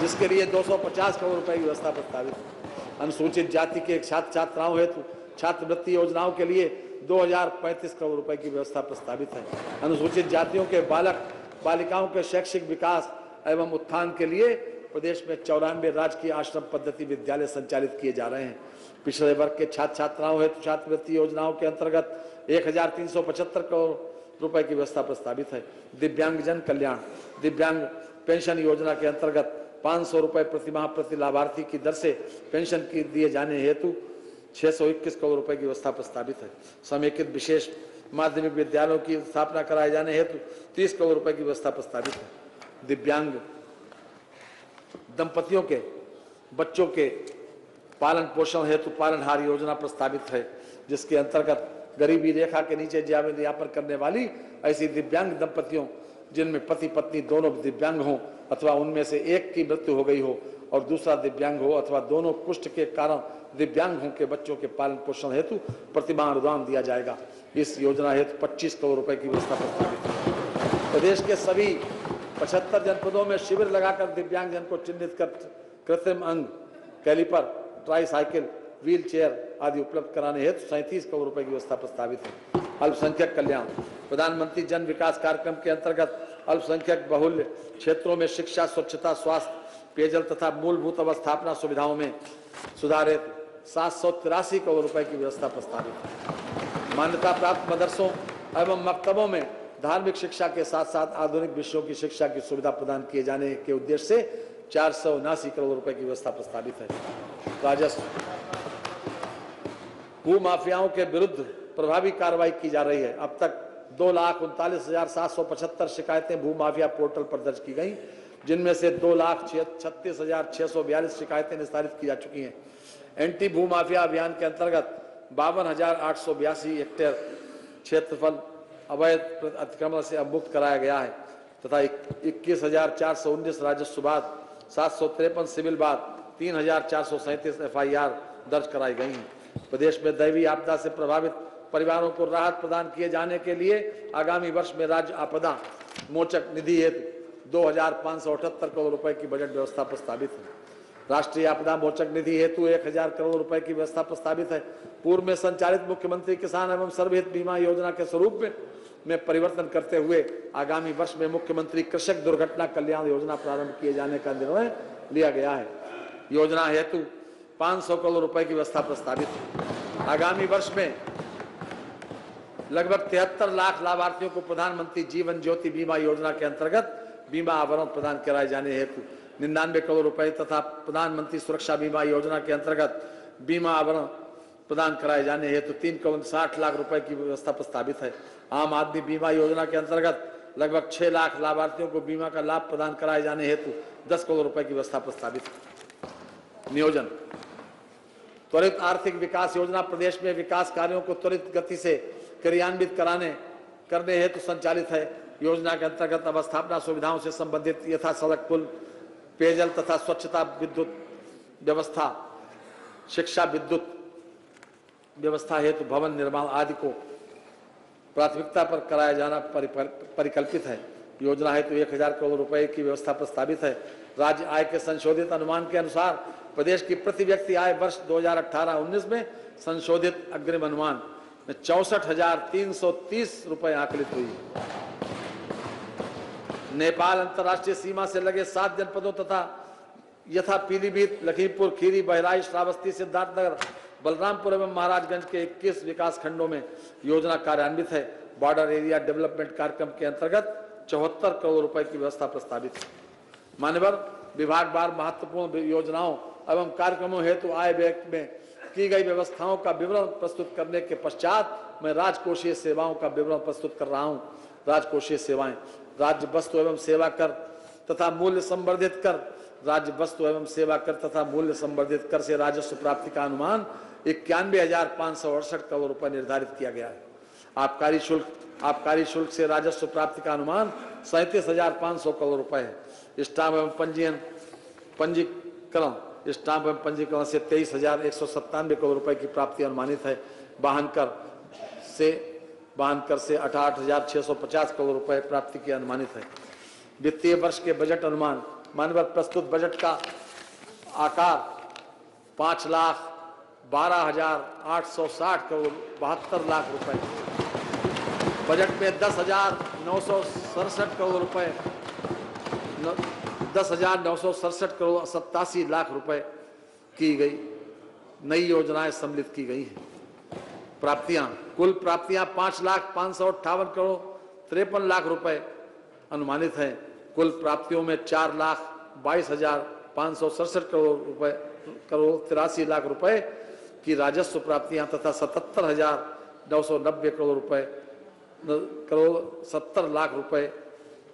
जिसके लिए 250 करोड़ रुपए की व्यवस्था प्रस्तावित है। अनुसूचित जाति के छात्र छात्राओं हेतु छात्रवृत्ति योजनाओं के लिए 2035 करोड़ रुपए की व्यवस्था प्रस्तावित है। अनुसूचित जातियों के बालक, बालिकाओं के शैक्षिक विकास एवं उत्थान के लिए प्रदेश में चौरानवे राजकीय आश्रम पद्धति विद्यालय संचालित किए जा रहे हैं। पिछड़े वर्ग के छात्र छात्राओं हेतु छात्रवृत्ति योजनाओं के अंतर्गत एक हज़ार तीन सौ पचहत्तर करोड़ रुपए की व्यवस्था प्रस्तावित है। दिव्यांगजन कल्याण, दिव्यांग पेंशन योजना के अंतर्गत पाँच सौ रुपये प्रति माह प्रति लाभार्थी की दर से पेंशन की दिए जाने हेतु छह सौ इक्कीस करोड़ रुपए की व्यवस्था प्रस्तावित है। समेकित विशेष माध्यमिक विद्यालयों की स्थापना कराए जाने हेतु तीस करोड़ रुपए की व्यवस्था प्रस्तावित है। दिव्यांग दंपतियों के, बच्चों के पालन पोषण हेतु पालनहार योजना प्रस्तावित है, जिसके अंतर्गत गरीबी रेखा के नीचे जीवन यापन करने वाली ऐसी दिव्यांग दंपतियों जिनमें पति पत्नी दोनों दिव्यांग हों अथवा उनमें से एक की मृत्यु हो गई हो और दूसरा दिव्यांग हो अथवा दोनों कुष्ठ के कारण दिव्यांग हो के बच्चों के पालन पोषण हेतु प्रतिमा अनुदान दिया जाएगा। इस योजना हेतु 25 करोड़ रुपए की व्यवस्था प्रस्तावित है प्रदेश के सभी पचहत्तर जनपदों में शिविर लगाकर दिव्यांग जन को चिन्हित कर कृत्रिम अंग, caliper tricycle wheelchair आदि उपलब्ध कराने हेतु सैंतीस करोड़ रुपए की व्यवस्था प्रस्तावित है। अल्पसंख्यक कल्याण। प्रधानमंत्री जन विकास कार्यक्रम के अंतर्गत अल्पसंख्यक बहुल्य क्षेत्रों में शिक्षा, स्वच्छता, स्वास्थ्य, पेयजल तथा मूलभूत अवस्थापना सुविधाओं में सुधारित सात सौ तिरासी करोड़ रुपए की व्यवस्था प्रस्तावित। मान्यता प्राप्त मदरसों एवं मकतबों में धार्मिक शिक्षा के साथ साथ आधुनिक विषयों की शिक्षा की सुविधा प्रदान किए जाने के उद्देश्य से चार सौ उनासी करोड़ रुपए की व्यवस्था प्रस्तावित है। राजस्व। भू माफियाओं के विरुद्ध प्रभावी कार्रवाई की जा रही है। अब तक दो लाख उनतालीस हज़ार सात सौ पचहत्तर शिकायतें भू माफिया पोर्टल पर दर्ज की गई, जिनमें से दो लाख छत्तीस हज़ार छह सौ बयालीस शिकायतें निस्तारित की जा चुकी हैं। एंटी भू माफिया अभियान के अंतर्गत बावन हज़ार आठ सौ बयासी हेक्टेयर क्षेत्रफल अवैध अतिक्रमण से अवमुक्त कराया गया है तथा इक्कीस हज़ार चार सौ उन्नीस राजस्व बाद, सात सौ तिरपन सिविल बाद, तीन हज़ार चार सौ सैंतीस एफ़ आई आर दर्ज कराई गई हैं। प्रदेश में दैवी आपदा से प्रभावित परिवारों को राहत प्रदान किए जाने के लिए आगामी वर्ष में राज्य आपदा मोचक निधि हेतु दो करोड़ रुपए की बजट व्यवस्था प्रस्तावित है। राष्ट्रीय आपदा मोचक निधि हेतु एक हज़ार करोड़ रुपए की व्यवस्था प्रस्तावित है। पूर्व में संचालित मुख्यमंत्री किसान एवं सर्वहित बीमा योजना के स्वरूप में में परिवर्तन करते हुए आगामी वर्ष में मुख्यमंत्री कृषक दुर्घटना कल्याण योजना प्रारंभ किए जाने का निर्णय लिया गया है। योजना हेतु 500 करोड़ रुपए की व्यवस्था प्रस्तावित है। आगामी वर्ष में लगभग तिहत्तर लाख लाभार्थियों को प्रधानमंत्री जीवन ज्योति बीमा योजना के अंतर्गत बीमा आवरण प्रदान कराए जाने हेतु निन्यानवे करोड़ रुपए तथा प्रधानमंत्री सुरक्षा बीमा योजना के अंतर्गत बीमा आवरण प्रदान कराए जाने हेतु तीन करोड़ साठ लाख रुपए की व्यवस्था प्रस्तावित है। आम आदमी बीमा योजना के अंतर्गत लगभग छह लाख लाभार्थियों को बीमा का लाभ प्रदान कराए जाने हेतु दस करोड़ रुपए की व्यवस्था प्रस्तावित है। नियोजन। त्वरित आर्थिक विकास योजना प्रदेश में विकास कार्यों को त्वरित गति से क्रियान्वित कराने, करने हेतु तो संचालित है। योजना के अंतर्गत अवस्थापना सुविधाओं से संबंधित यथा सड़क पुल, पेयजल तथा स्वच्छता विद्युत व्यवस्था, शिक्षा विद्युत व्यवस्था हेतु तो भवन निर्माण आदि को प्राथमिकता पर कराया जाना परिकल्पित है। योजना हेतु तो एक हज़ार करोड़ रुपए की व्यवस्था प्रस्तावित है। राज्य आय के संशोधित अनुमान के अनुसार प्रदेश की प्रति व्यक्ति आय वर्ष 2018-19 में संशोधित अग्रिम अनुमान में चौसठ हज़ार तीन सौ तीस रुपए आकलित हुई। नेपाल अंतर्राष्ट्रीय सीमा से लगे सात जनपदों तथा यथा पीलीभीत, लखीमपुर, खीरी, बहराइच, श्रावस्ती, सिद्धार्थनगर, बलरामपुर एवं महाराजगंज के 21 विकास खंडों में योजना कार्यान्वित है। बॉर्डर एरिया डेवलपमेंट कार्यक्रम के अंतर्गत चौहत्तर करोड़ रुपए की व्यवस्था प्रस्तावित है। मान्यवर, विभाग बार महत्वपूर्ण योजनाओं एवं कार्यक्रमों हेतु आय व्यय में की गई व्यवस्थाओं का विवरण प्रस्तुत करने के पश्चात मैं राजकोषीय सेवाओं का विवरण प्रस्तुत कर रहा हूँ। राजकोषीय सेवाएँ। राज्य वस्तु एवं सेवा कर तथा मूल्य संवर्धित कर, राज्य वस्तु एवं सेवा कर तथा मूल्य संवर्धित कर से राजस्व प्राप्ति का अनुमान इक्यानवे हज़ार पाँच सौ अड़सठ करोड़ रुपए निर्धारित किया गया है। आबकारी शुल्क आबकारी शुल्क से राजस्व प्राप्ति का अनुमान सैंतीस हज़ार पाँच सौ करोड़ रुपए है। स्टाम्प एवं पंजीयन, पंजीकरण। स्टाम्प एवं पंजीकरण से तेईस हज़ार एक सौ सत्तानवे करोड़ रुपए की प्राप्ति अनुमानित है। वाहन कर से वाहन कर से अठाठ हज़ार छह सौ पचास करोड़ रुपए प्राप्ति की अनुमानित है। वित्तीय वर्ष के बजट अनुमान मानवर प्रस्तुत बजट का आकार पाँच लाख बारह हज़ार आठ सौ साठ करोड़ बहत्तर लाख रुपए। बजट में दस हज़ार नौ सौ सड़सठ करोड़ रुपए। दस हज़ार नौ सौ सड़सठ करोड़ सत्तासी लाख रुपए की गई। नई योजनाएँ सम्मिलित की गई हैं। प्राप्तियाँ, कुल प्राप्तियाँ पाँच लाख पाँच सौ अट्ठावन करोड़ तिरपन लाख रुपए अनुमानित हैं। कुल प्राप्तियों में चार लाख बाईस हज़ार पाँच सौ सड़सठ करोड़ रुपए, करोड़ तिरासी लाख रुपए की राजस्व प्राप्तियाँ तथा सतहत्तर हज़ार नौ सौ नब्बे करोड़ रुपए करोड़ सत्तर लाख रुपए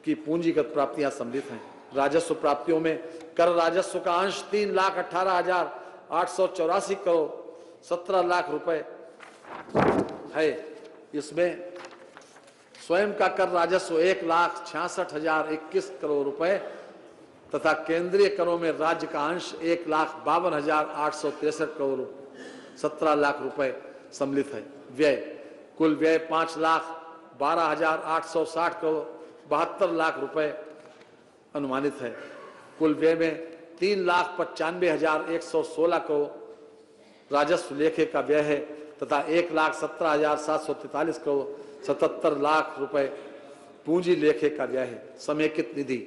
की पूंजीगत प्राप्तियाँ सम्मिलित हैं। राजस्व प्राप्तियों में कर राजस्व का अंश तीन लाख अठारह हज़ार आठ सौ चौरासी करोड़ सत्रह लाख रुपए है। इसमें स्वयं का कर राजस्व एक लाख छियासठ हज़ार इक्कीस करोड़ रुपए तथा केंद्रीय करों में राज्य का अंश एक लाख बावन हज़ार आठ सौ तिरसठ करोड़ सत्रह लाख रुपए सम्मिलित है। व्यय, कुल व्यय पाँच लाख बारह हज़ार आठ सौ साठ करोड़ बहत्तर लाख रुपए अनुमानित है। कुल व्यय में तीन लाख पचानवे हज़ार एक सौ सोलह करोड़ राजस्व लेखे का व्यय है तथा एक लाख सत्रह हज़ार सात सौ तैतालीस करोड़ सतहत्तर लाख रुपए पूंजी लेखे का व्यय है। समेकित निधि।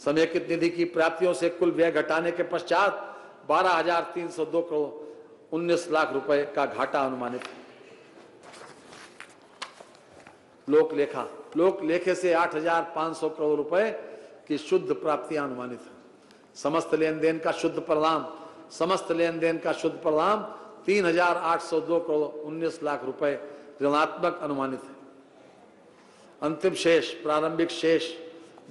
समेकित निधि की प्राप्तियों से कुल व्यय घटाने के पश्चात बारह हज़ार तीन सौ दो करोड़ उन्नीस लाख रुपए का घाटा अनुमानित। लोक लेखा लोक लेखे से आठ हज़ार पाँच सौ करोड़ रुपए की शुद्ध प्राप्तियाँ अनुमानित है। समस्त लेन देन का शुद्ध परिणाम समस्त लेन देन का शुद्ध परिणाम तीन हज़ार आठ सौ दो करोड़ उन्नीस लाख रुपए ऋणात्मक अनुमानित है। अंतिम शेष, प्रारंभिक शेष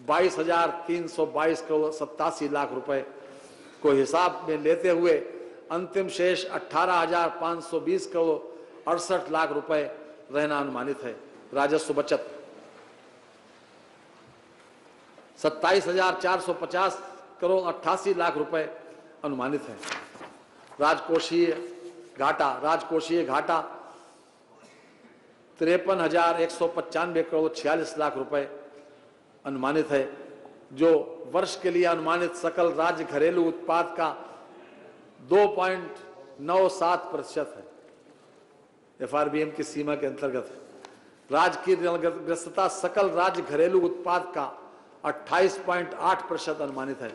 बाईस हज़ार तीन सौ बाईस करोड़ सत्तासी लाख रुपए को हिसाब में लेते हुए अंतिम शेष अठारह हज़ार पाँच सौ बीस करोड़ अड़सठ लाख रुपए रहना अनुमानित है। राजस्व बचत सत्ताईस हज़ार चार सौ पचास करोड़ अट्ठासी लाख रुपए अनुमानित है। राजकोषीय घाटा राजकोषीय घाटा तिरपन हज़ार एक सौ पचानवे करोड़ छियालीस लाख रुपए अनुमानित है, जो वर्ष के लिए अनुमानित सकल राज्य घरेलू उत्पाद का 2.97 प्रतिशत है। एफआरबीएम की सीमा के अंतर्गत है। राज्य की ऋणग्रस्तता सकल राज्य घरेलू उत्पाद का 28.8 प्रतिशत अनुमानित है।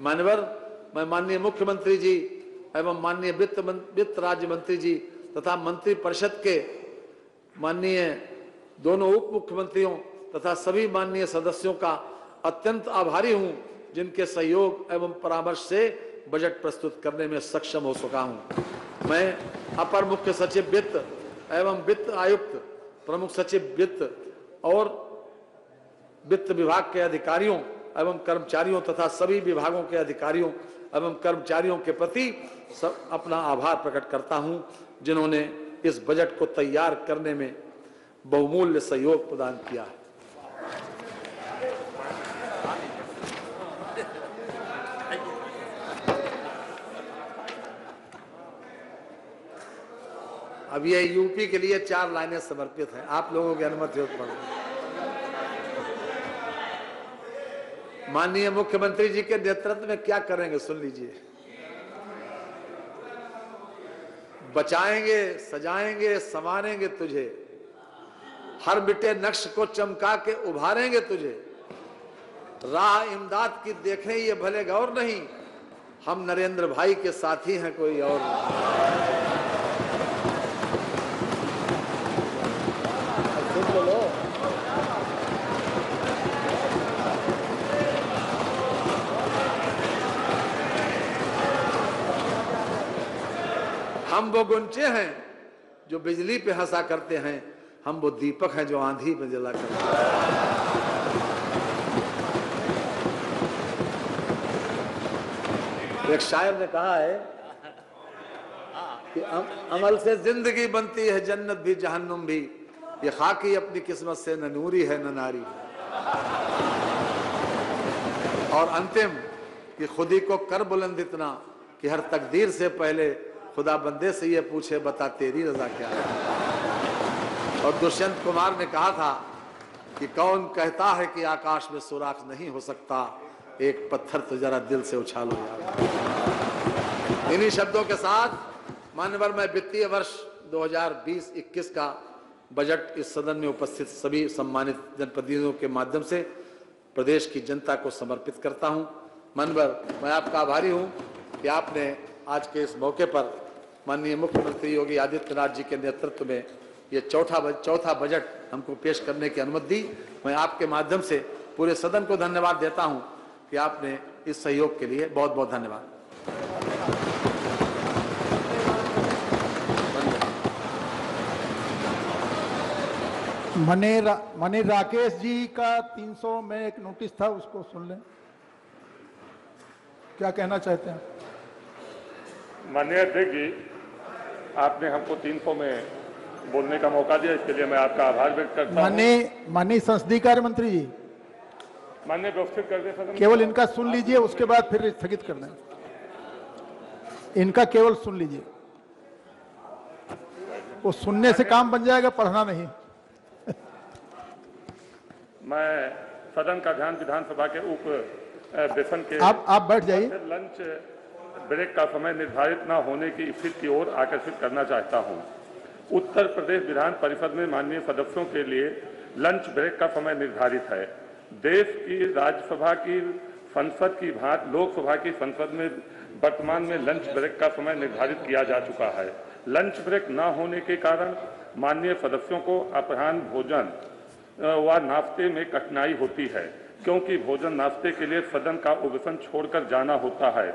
मान्यवर, मैं माननीय मुख्यमंत्री जी एवं माननीय वित्त वित्त राज्य मंत्री जी तथा मंत्री परिषद के माननीय दोनों उप मुख्यमंत्रियों तथा सभी माननीय सदस्यों का अत्यंत आभारी हूँ, जिनके सहयोग एवं परामर्श से बजट प्रस्तुत करने में सक्षम हो सका हूँ। मैं अपर मुख्य सचिव वित्त एवं वित्त आयुक्त, प्रमुख सचिव वित्त और वित्त विभाग के अधिकारियों एवं कर्मचारियों तथा सभी विभागों के अधिकारियों एवं कर्मचारियों के प्रति सब अपना आभार प्रकट करता हूँ, जिन्होंने इस बजट को तैयार करने में बहुमूल्य सहयोग प्रदान किया। है अब ये यूपी के लिए चार लाइनें समर्पित हैं। आप लोगों की अनुमति उत्पन्न माननीय मुख्यमंत्री जी के नेतृत्व में क्या करेंगे, सुन लीजिए। बचाएँगे, सजाएँगे, संवारेंगे तुझे। हर मिटे नक्श को चमका के उभारेंगे तुझे। राह इमदाद की देखें, ये भले गौर नहीं, हम नरेंद्र भाई के साथी हैं, कोई और। नहीं सुन तो लो हम वो गुंचे हैं जो बिजली पे हंसा करते हैं। हम वो दीपक हैं जो आंधी में जला करते हैं। एक शायर ने कहा है कि अम, अमल से ज़िंदगी बनती है जन्नत भी जहन्नुम भी। ये खाकी अपनी किस्मत से न नूरी है न नारी। है और अंतिम कि खुदी को कर बुलंद इतना कि हर तकदीर से पहले खुदा बंदे से ये पूछे, बता, तेरी रजा क्या है? और दुष्यंत कुमार ने कहा था कि कौन कहता है कि आकाश में सुराख नहीं हो सकता, एक पत्थर तो जरा दिल से उछालो यार। इन्हीं शब्दों के साथ, मान्यवर, मैं वित्तीय वर्ष 2020-21 का बजट इस सदन में उपस्थित सभी सम्मानित जनप्रतिनिधियों के माध्यम से प्रदेश की जनता को समर्पित करता हूँ। मानवर मैं आपका आभारी हूँ कि आपने आज के इस मौके पर माननीय मुख्यमंत्री योगी आदित्यनाथ जी के नेतृत्व में ये चौथा बज- चौथा बजट हमको पेश करने की अनुमति दी। मैं आपके माध्यम से पूरे सदन को धन्यवाद देता हूँ कि आपने इस सहयोग के लिए बहुत बहुत धन्यवाद। मने रा, मने राकेश जी का 300 में एक नोटिस था उसको सुन लें। क्या कहना चाहते हैं? माननीय अध्यक्ष जी आपने हमको 300 में बोलने का मौका दिया इसके लिए मैं आपका आभार व्यक्त करता हूँ। माननीय माननीय संसदीय कार्य मंत्री जी। माननीय व्यवस्थित कर दे केवल इनका सुन लीजिए उसके बाद फिर स्थगित कर दें। इनका केवल सुन लीजिए। वो सुनने से काम बन जाएगा पढ़ना नहीं। [LAUGHS] मैं सदन का ध्यान विधानसभा के उप बेसन के आप आप बैठ जाइए। लंच ब्रेक का समय निर्धारित न होने की स्थिति की ओर आकर्षित करना चाहता हूँ। उत्तर प्रदेश विधान परिषद में माननीय सदस्यों के लिए लंच ब्रेक का समय निर्धारित है। देश की राज्यसभा की संसद की भांति, लोकसभा की संसद में वर्तमान में लंच ब्रेक का समय निर्धारित किया जा चुका है। लंच ब्रेक न होने के कारण माननीय सदस्यों को अपराह्न भोजन व नाश्ते में कठिनाई होती है, क्योंकि भोजन नाश्ते के लिए सदन का उपवेशन छोड़कर जाना होता है।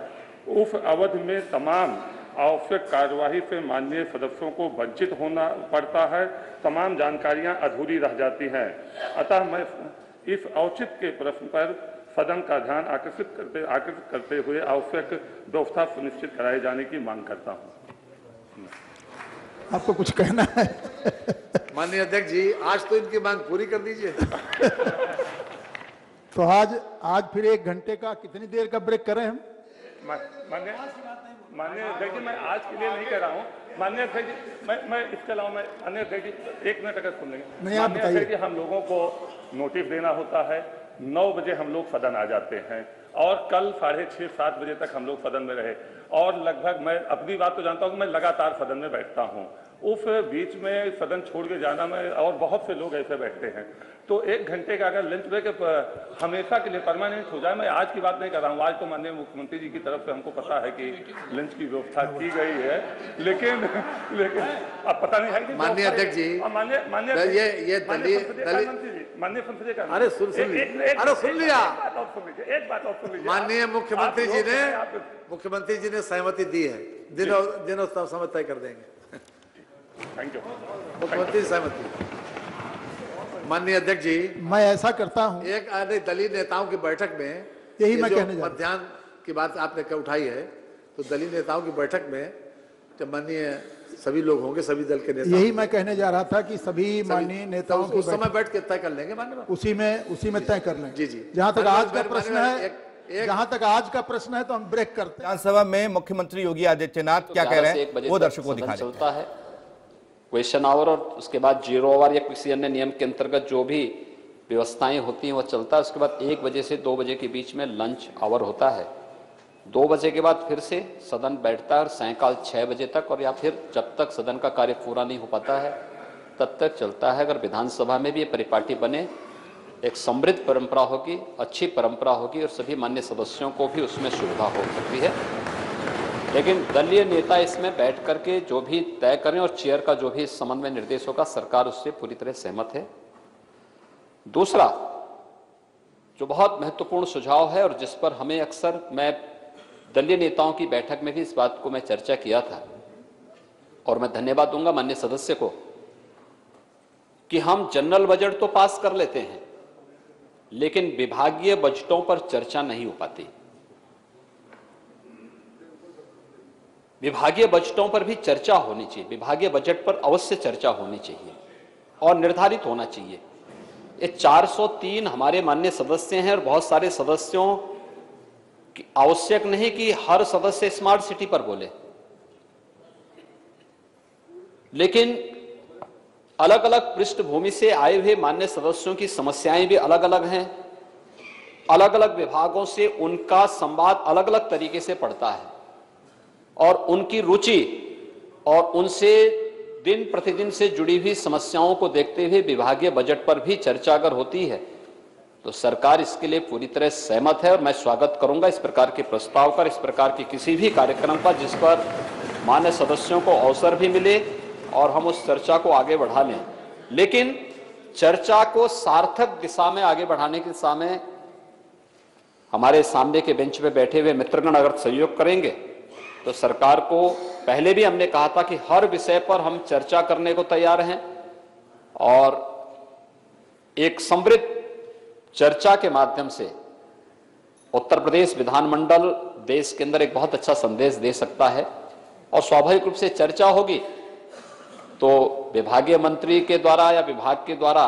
उस अवधि में तमाम आवश्यक कार्यवाही से माननीय सदस्यों को वंचित होना पड़ता है। तमाम जानकारियाँ अधूरी रह जाती हैं। अतः मैं इस औचित्य के प्रश्न पर सदन का ध्यान आकर्षित करते आकर्षित करते हुए आवश्यक व्यवस्था सुनिश्चित कराए जाने की मांग करता हूँ। आपको कुछ कहना है? माननीय अध्यक्ष जी आज तो इनकी मांग पूरी कर दीजिए। [LAUGHS] तो आज आज फिर एक घंटे का कितनी देर का ब्रेक करें हम? मा- माननीय माननीय अध्यक्ष जी मैं आज के लिए नहीं कह रहा हूँ। माननीय अध्यक्ष जी मैं मैं इसके अलावा मैं माननीय अध्यक्ष जी एक मिनट अगर सुन लेंगे। मान्य अध्यक्ष जी हम लोगों को नोटिस देना होता है नौ बजे हम लोग सदन आ जाते हैं और कल साढ़े छः सात बजे तक हम लोग सदन में रहे। और लगभग मैं अपनी बात तो जानता हूँ कि मैं लगातार सदन में बैठता हूँ। उस बीच में सदन छोड़ के जाना में और बहुत से लोग ऐसे बैठते हैं। तो एक घंटे का अगर लंच ब्रेक हमेशा के लिए परमानेंट हो जाए मैं आज की बात नहीं कर रहा हूँ। आज तो माननीय मुख्यमंत्री जी की तरफ़ से हमको पता है कि लंच की व्यवस्था की गई है। लेकिन लेकिन अब पता नहीं है कि माननीय अध्यक्ष जी, माननीय माननीय ये- ये संसदीय अरे सुन- सुन अरे सुन लिया। एक बात और सुन लीजिए। माननीय मुख्यमंत्री जी ने मुख्यमंत्री जी ने सहमति दी है। दिनों दिनों समय तय कर देंगे। थैंक यू मुख्यमंत्री सहमति। माननीय अध्यक्ष जी मैं ऐसा करता हूँ। एक आधे दलीय नेताओं की बैठक में यही मैं कहने जा रहा हूँ। मध्याह्न की बात आपने क्या उठाई है तो दलीय नेताओं की बैठक में जब माननीय सभी लोग होंगे सभी दल के नेता यही मैं कहने जा रहा था कि सभी सभी- माननीय नेताओं तो की समय बैठ के तय कर लेंगे मान्य उसी में उसी में तय कर लें जी, जी। जहाँ तक आज का प्रश्न है जहाँ तक आज का प्रश्न है तो हम ब्रेक करते हैं। विधानसभा में मुख्यमंत्री योगी आदित्यनाथ क्या कह रहे हैं? वो दर्शकों को दिखा चलता है। क्वेश्चन आवर और उसके बाद ज़ीरो आवर या किसी अन्य नियम के अंतर्गत जो भी व्यवस्थाएँ होती हैं, वो चलता है। उसके बाद एक बजे से दो बजे के बीच में लंच आवर होता है। दो बजे के बाद फिर से सदन बैठता है और सायकाल छः बजे तक और या फिर जब तक सदन का कार्य पूरा नहीं हो पाता है, तब तक चलता है। अगर विधानसभा में भी ये परिपाटी बने, एक समृद्ध परंपरा होगी, अच्छी परंपरा होगी और सभी मान्य सदस्यों को भी उसमें सुविधा हो सकती है। लेकिन दलीय नेता इसमें बैठ करके जो भी तय करें और चेयर का जो भी इस संबंध में निर्देश होगा, सरकार उससे पूरी तरह सहमत है। दूसरा, जो बहुत महत्वपूर्ण सुझाव है और जिस पर हमें अक्सर मैं दलीय नेताओं की बैठक में भी इस बात को मैं चर्चा किया था, और मैं धन्यवाद दूँगा मान्य सदस्य को, कि हम जनरल बजट तो पास कर लेते हैं, लेकिन विभागीय बजटों पर चर्चा नहीं हो पाती। विभागीय बजटों पर भी चर्चा होनी चाहिए। विभागीय बजट पर अवश्य चर्चा होनी चाहिए और निर्धारित होना चाहिए। ये 403 हमारे मान्य सदस्य हैं और बहुत सारे सदस्यों की आवश्यक नहीं कि हर सदस्य स्मार्ट सिटी पर बोले। लेकिन अलग अलग पृष्ठभूमि से आए हुए मान्य सदस्यों की समस्याएँ भी अलग अलग हैं। अलग अलग विभागों से उनका संवाद अलग अलग तरीके से पड़ता है। और उनकी रुचि और उनसे दिन प्रतिदिन से जुड़ी हुई समस्याओं को देखते हुए विभागीय बजट पर भी चर्चा अगर होती है तो सरकार इसके लिए पूरी तरह सहमत है और मैं स्वागत करूँगा इस प्रकार के प्रस्ताव का इस प्रकार के किसी भी कार्यक्रम का जिस पर मान्य सदस्यों को अवसर भी मिले और हम उस चर्चा को आगे बढ़ा लें। लेकिन चर्चा को सार्थक दिशा में आगे बढ़ाने की दिशा में हमारे सामने के बेंच पे बैठे हुए मित्रगण अगर सहयोग करेंगे तो सरकार को पहले भी हमने कहा था कि हर विषय पर हम चर्चा करने को तैयार हैं और एक समृद्ध चर्चा के माध्यम से उत्तर प्रदेश विधानमंडल देश के अंदर एक बहुत अच्छा संदेश दे सकता है और स्वाभाविक रूप से चर्चा होगी। तो विभागीय मंत्री के द्वारा या विभाग के द्वारा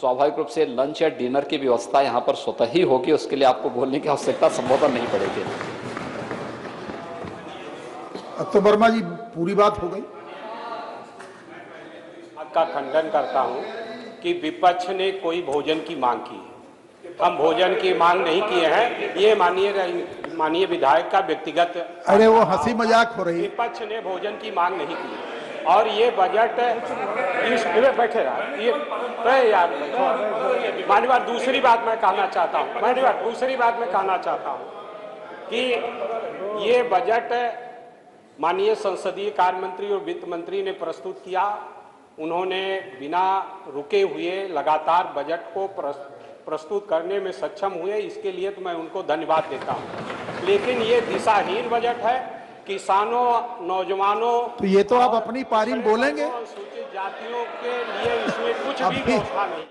स्वाभाविक रूप से लंच या डिनर की व्यवस्था यहाँ पर स्वतः ही होगी, उसके लिए आपको बोलने की आवश्यकता संबोधन नहीं पड़ेगी। तो वर्मा जी पूरी बात हो गई। का खंडन करता हूँ कि विपक्ष ने कोई भोजन की मांग की है। हम भोजन की मांग नहीं किए हैं ये माननीय माननीय विधायक का व्यक्तिगत अरे वो हँसी मज़ाक हो रही है। विपक्ष ने भोजन की मांग नहीं की और ये बजट इस बैठे रहा। ये अरे यार माननीय बात दूसरी बात मैं कहना चाहता हूँ माननीय बात दूसरी बात मैं कहना चाहता हूँ कि ये बजट माननीय संसदीय कार्य मंत्री और वित्त मंत्री ने प्रस्तुत किया। उन्होंने बिना रुके हुए लगातार बजट को प्रस्तुत करने में सक्षम हुए। इसके लिए तो मैं उनको धन्यवाद देता हूँ। लेकिन ये दिशाहीन बजट है किसानों नौजवानों तो ये तो आप अपनी पारी में बोलेंगे। सूचित जातियों के लिए इसमें कुछ भी व्यवस्था नहीं।